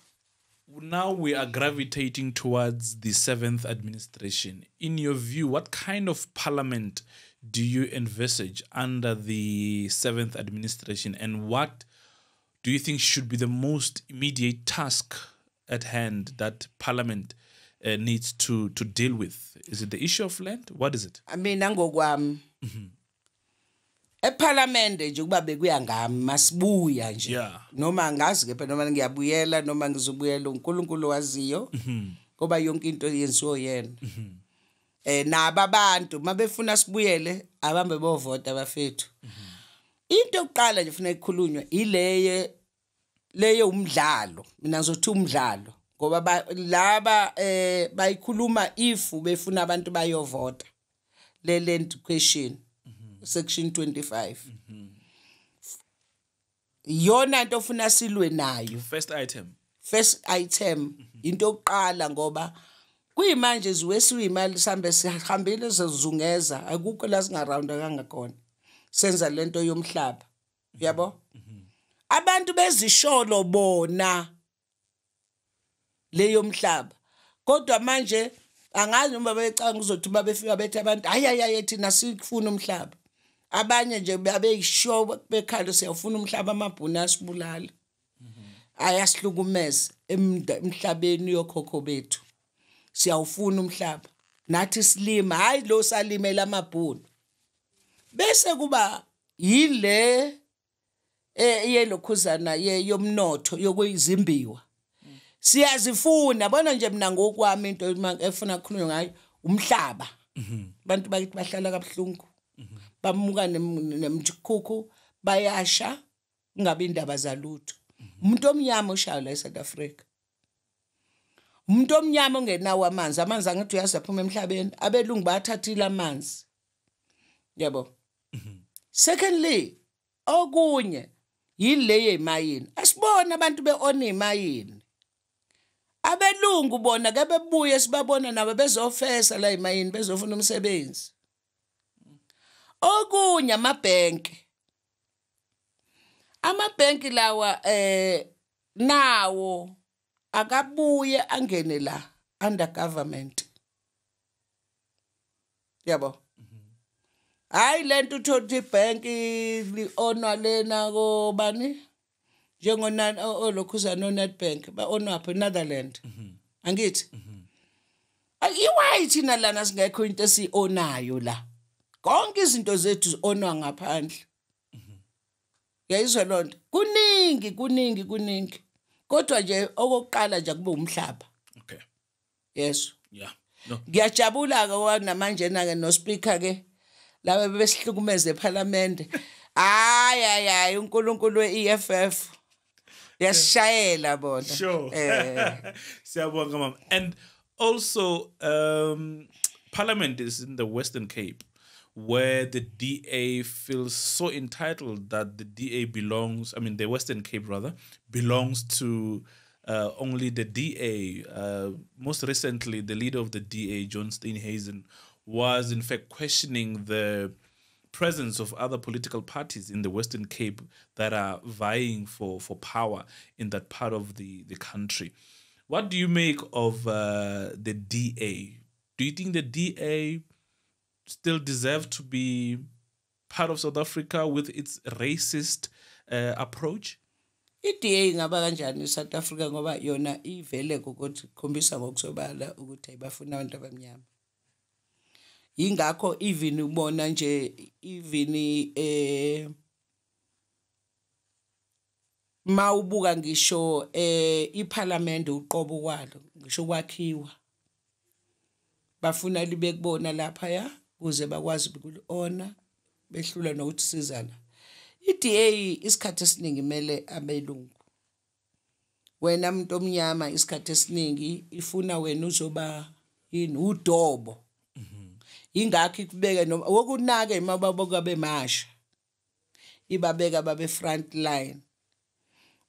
A: now we are gravitating towards the seventh administration. In your view, what kind of parliament do you envisage under the seventh administration, and what do you think should be the most immediate task at hand that parliament uh, needs to to deal with? Is it the issue of land? What is it?
B: I mina ngokwami mm-hmm. eParliament nje kuba bekuya ngami masibuya nje noma ngazi ke phela noma ngiyabuyela noma ngizobuyela uNkulunkulu waziyo. Mm-hmm. Ngoba yonke into yenziwe yena mm-hmm. Eh naba abantu mabefuna sibuyele abambe bovota bafethu into yokuqala nje ufuna ikhulunywa ileye leyo umdlalo. Mina ngizothi umdlalo ngoba ba- laba eh bayikhuluma if befuna abantu bayovota. Le land question section 25 yona into ofuna silwe nayo.
A: First item.
B: first item into yokuqala ngoba kuyimanje ziwesiwe imali sambe sihambile sezungeza akukho la singarounda kangakhona senza lento yomhlaba. Yabo abantu bezisholo bona leyo mhlaba kodwa manje angazi noma becanga uzothi babefika bethi abantu hayi hayi hayi thina sifuna umhlaba. Abanye nje babeyisho bekhalo siyafuna umhlaba amabhunu asibulala ayasihlukumeza emda- emhlabeni yokhokho bethu. Siyawufuna umhlaba. Nathi silima hayi lo salimela amabhunu. Bese kuba yile eh yelokhuzana ye- yomnotho yokuyizimbiwa. Siyazifuna bona nje mina ngokwami into efuna ukukhulunywa ngayo umhlaba. Abantu bakithi bahlala kabuhlungu bamuka nem- nemjikhuku bayasha kungabe indaba zalutho. Umuntu omnyama oshayo la eSouth Africa umuntu omnyama ongenawo amanzi amanzi angithi uyazaphuma emhlabeni abelungu bayathathile amanzi. Yabo? Secondly okunye yile yemayini. Asibona abantu beona imayini. Abelungu bona ke bebuye sibabona nabo bezofesa la emayini bezofuna umsebenzi. Okunye amabhenki. Amabhenki lawa eh nawo akabuye angene la under government. Yabo? Hayi lento uthothi ibhenki li-onwa lena kobani? Njengona olokhuza no-netbank ba-onwaphi netherland angithi? Ay, iwayi thina lana singekho into esiyi-onayo la. Konke izinto zethu zi-onwa ngaphandle. Yayizwa loo nto? Kuningi kuningi kuningi. Kodwa nje okokuqala nje kube umhlaba
A: Okay.
B: yeso
A: Yeah. No.
B: ngiyajabula-ke wanamanjena-ke nospeaker-ke laba besihlukumeza ephalamende hayi hayi hayi unkulunkulu we-EFF yasishayela bona
A: Sure.
B: eh
A: Siyabonga, ma'am. And also, um, Parliament is in the Western Cape, where the DA feels so entitled that the DA belongs, I mean, the Western Cape rather, belongs to uh, only the DA. Uh, most recently, the leader of the DA, John Steenhuisen, was in fact questioning the presence of other political parties in the Western Cape that are vying for, for power in that part of the, the country. What do you make of uh, the DA? Do you think the DA still deserve to be part of South Africa with its racist uh, approach?
B: i-DA ingaba kanjani eSouth Africa ngoba yona ivele ukuthi khombisa ngokusobala ukuthi ayibafuna abantu abamnyama. Ingakho even ubona nje even eh mawubuka ngisho eh iParliament uqobo kwalo ngisho kwakhiwa. Bafuna libe kubona lapha ya ukuze bakwazi ukuli-ona behlula nokuthi sizana i-DA isikhathi esiningi kumele abelungu wena muntu omnyama isikhathi esiningi ifuna wena uzoba yini? Udobo. Ingakho ikubeke noma wokunake mababoka bemasha ibabeka babe front line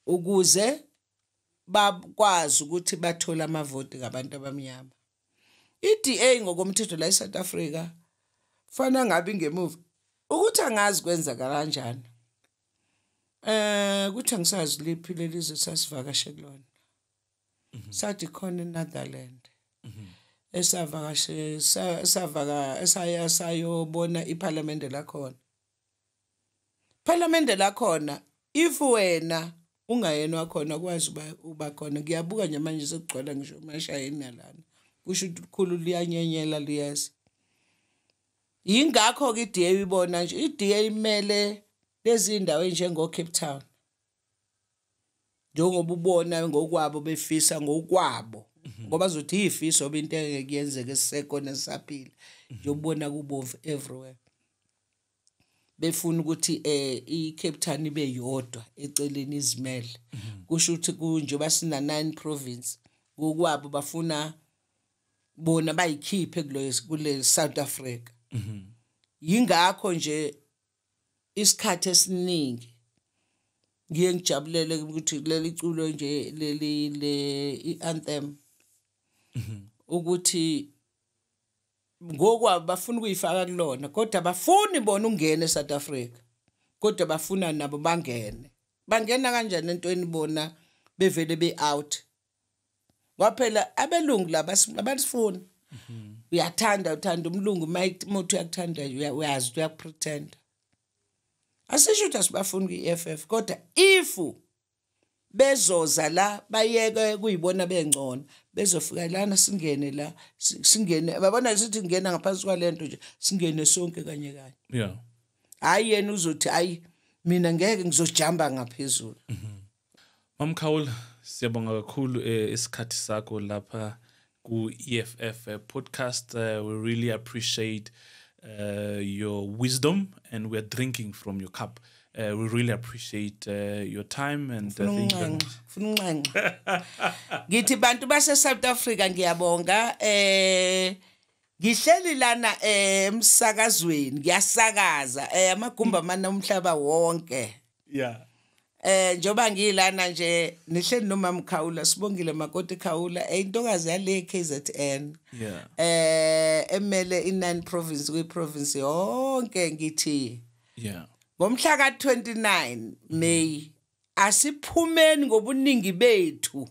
B: ukuze bakwazi ukuthi bathole amavoti ngabantu abamnyama. i-DA ngokomthetho la eSouth Africa fana ngabe ngemuva. Ukuthi angazi kwenza kanjani eh kuthi angisazi liphi lelizwe sasivakashe kulona. Sathi khona eNetherlands esavakashe savaka esaya sayobona iParliament lakhona. Parliament lakhona if wena ungayena wakhona kwazi uba uba khona kuyabuka nje manje sekugcwala ngisho mashayini nalana kusho ukuthi ukukhulu liyanyenyela liyeza. Yingakho ke iDA ibona nje iDA imele lezi ndawo njengo Cape Town. Njengoba ubona ngokwabo befisa ngokwabo ngoba zothi ifiso into engeke kuyenzeke siseko nesaphila nje ubona kubovu everywhere. Befuna ukuthi eh iCape Town ibe yodwa eceleni izimele. Kusho ukuthi kunjengoba sina 9 province ngokwabo bafuna bona bayikhiphe kulo kule South Africa. Yingakho nje isikhathi esiningi ngiye ngijabulele ukuthi leli culo nje leli le ianthem ukuthi ngokwabo bafuna ukuyifaka kulona kodwa bafuni bona ungene eSouth Africa kodwa bafuna nabo bangene. Bangena kanjani entweni bona bevele be out kwaphela abelungu laba abasifuni. Uyathanda uthanda umlungu mayithi uyakuthanda uyazi ukuthi uyakupretend. Asisho ukuthi asibafuni kwi-EFF kodwa if bezoza la bayeke kuyibona bengcono bezofika lana singene la singene babona sithi ngena ngaphansi kwalento nje singene sonke kanye kanye.
A: Yeah
B: hayi yena uzothi hayi mina ngeke ngizojamba ngaphezulu.
A: Mamkhawula siyabonga kakhulu eh, isikhathi sakho lapha ku EFF eh, podcast uh, we really appreciate uh, your wisdom and we're drinking from your cup. Uh, we really appreciate uh, your time and I think that-
B: uncenga funa uncenga ngithi bantu base South Africa ngiyabonga eh ngihleli lana eh, emsakazweni ngiyasakaza eh, amagumba amane omhlaba wonke.
A: Yeah
B: Eh njoba ngilana nje nihleli noma Mkhawula sibongile makoti Khawula eh, intokazi yale KZN
A: yeah.
B: Eh emele i9 province kwi province yonke ngithi.
A: Yeah.
B: Ngomhla ka29 May asiphumeni ngobuningi bethu.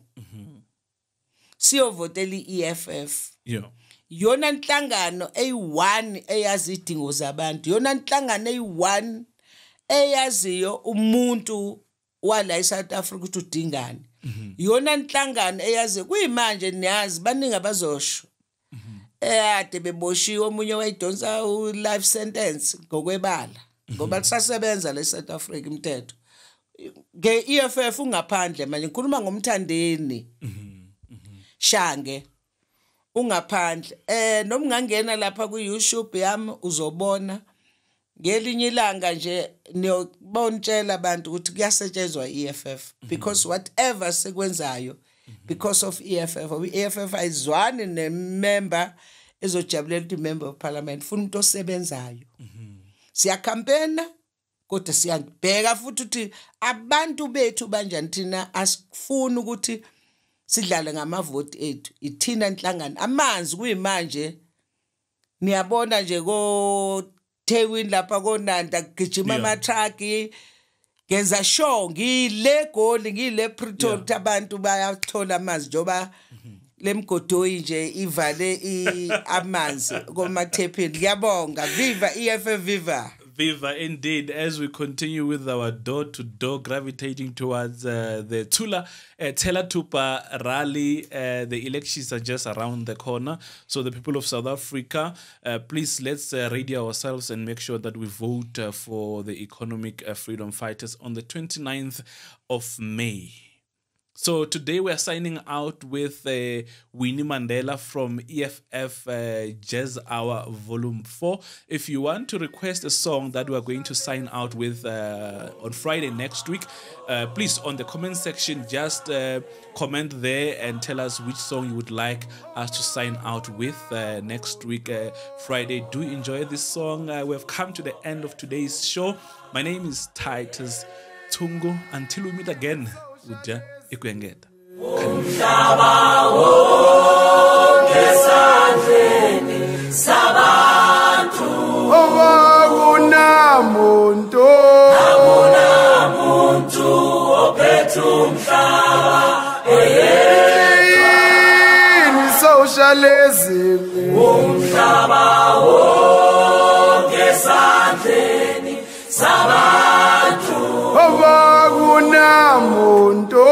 B: Siyovotela iEFF
A: yeah.
B: Yona inhlangano eyi1 eyazi idingo zabantu yona inhlangano eyi1 eyaziyo umuntu wala eSouth Africa ukuthi udingani yona inhlangano eyazi kuyimanje niyazi baningi abazosho ade beboshiwe omunye wayidonsa life sentence ngokwebala ngoba lisasebenza le South Africa imithetho. Nge EFF ungaphandle manje ngikhuluma ngomthandeni. Shange ungaphandle. Eh noma ungangena lapha ku YouTube yami uzobona ngelinye ilanga nje niyobontshela abantu ukuthi kuyasetshenzwa EFF because whatever sekwenzayo because of EFF iEFF ayizwani nemember ezojabulela ukuthi member of parliament funa umuntu osebenzayo. Siyacampaigna kodwa siyabheka futhi ukuthi abantu bethu banjani thina asifuni ukuthi sidlale ngamavoti ethu. Ithina inhlangano amanzi kuyimanje niyabona nje ko Thekwini lapha konanda kugijima
A: Yeah.
B: amatruck ngenza sure ngile goli ngile Pretoria ukuthi abantu bayathola amanzi njoba lemgodoyi nje ivale i- amanzi komathephini ngiyabonga. Viva EFF viva.
A: Viva, indeed. As we continue with our door to door gravitating towards uh, the Tula uh, Telatupa rally, uh, the elections are just around the corner. So, the people of South Africa, uh, please let's uh, ready ourselves and make sure that we vote uh, for the economic freedom fighters on the 29th of May. So today we're signing out with uh, Winnie Mandela from EFF uh, Jazz Hour Volume 4. If you want to request a song that we're going to sign out with uh, on Friday next week, uh, please on the comment section just uh, comment there and tell us which song you would like us to sign out with uh, next week, Friday. Do enjoy this song. We have come to the end of today's show. My name is Titus Tungo. Until we meet again, Uja Ikuyengeta.
H: Obakunamuntu Akunamuntu ophethe umhlaba Eyini socialism Umhlaba wonke sandleni sabantu. Obakunamuntu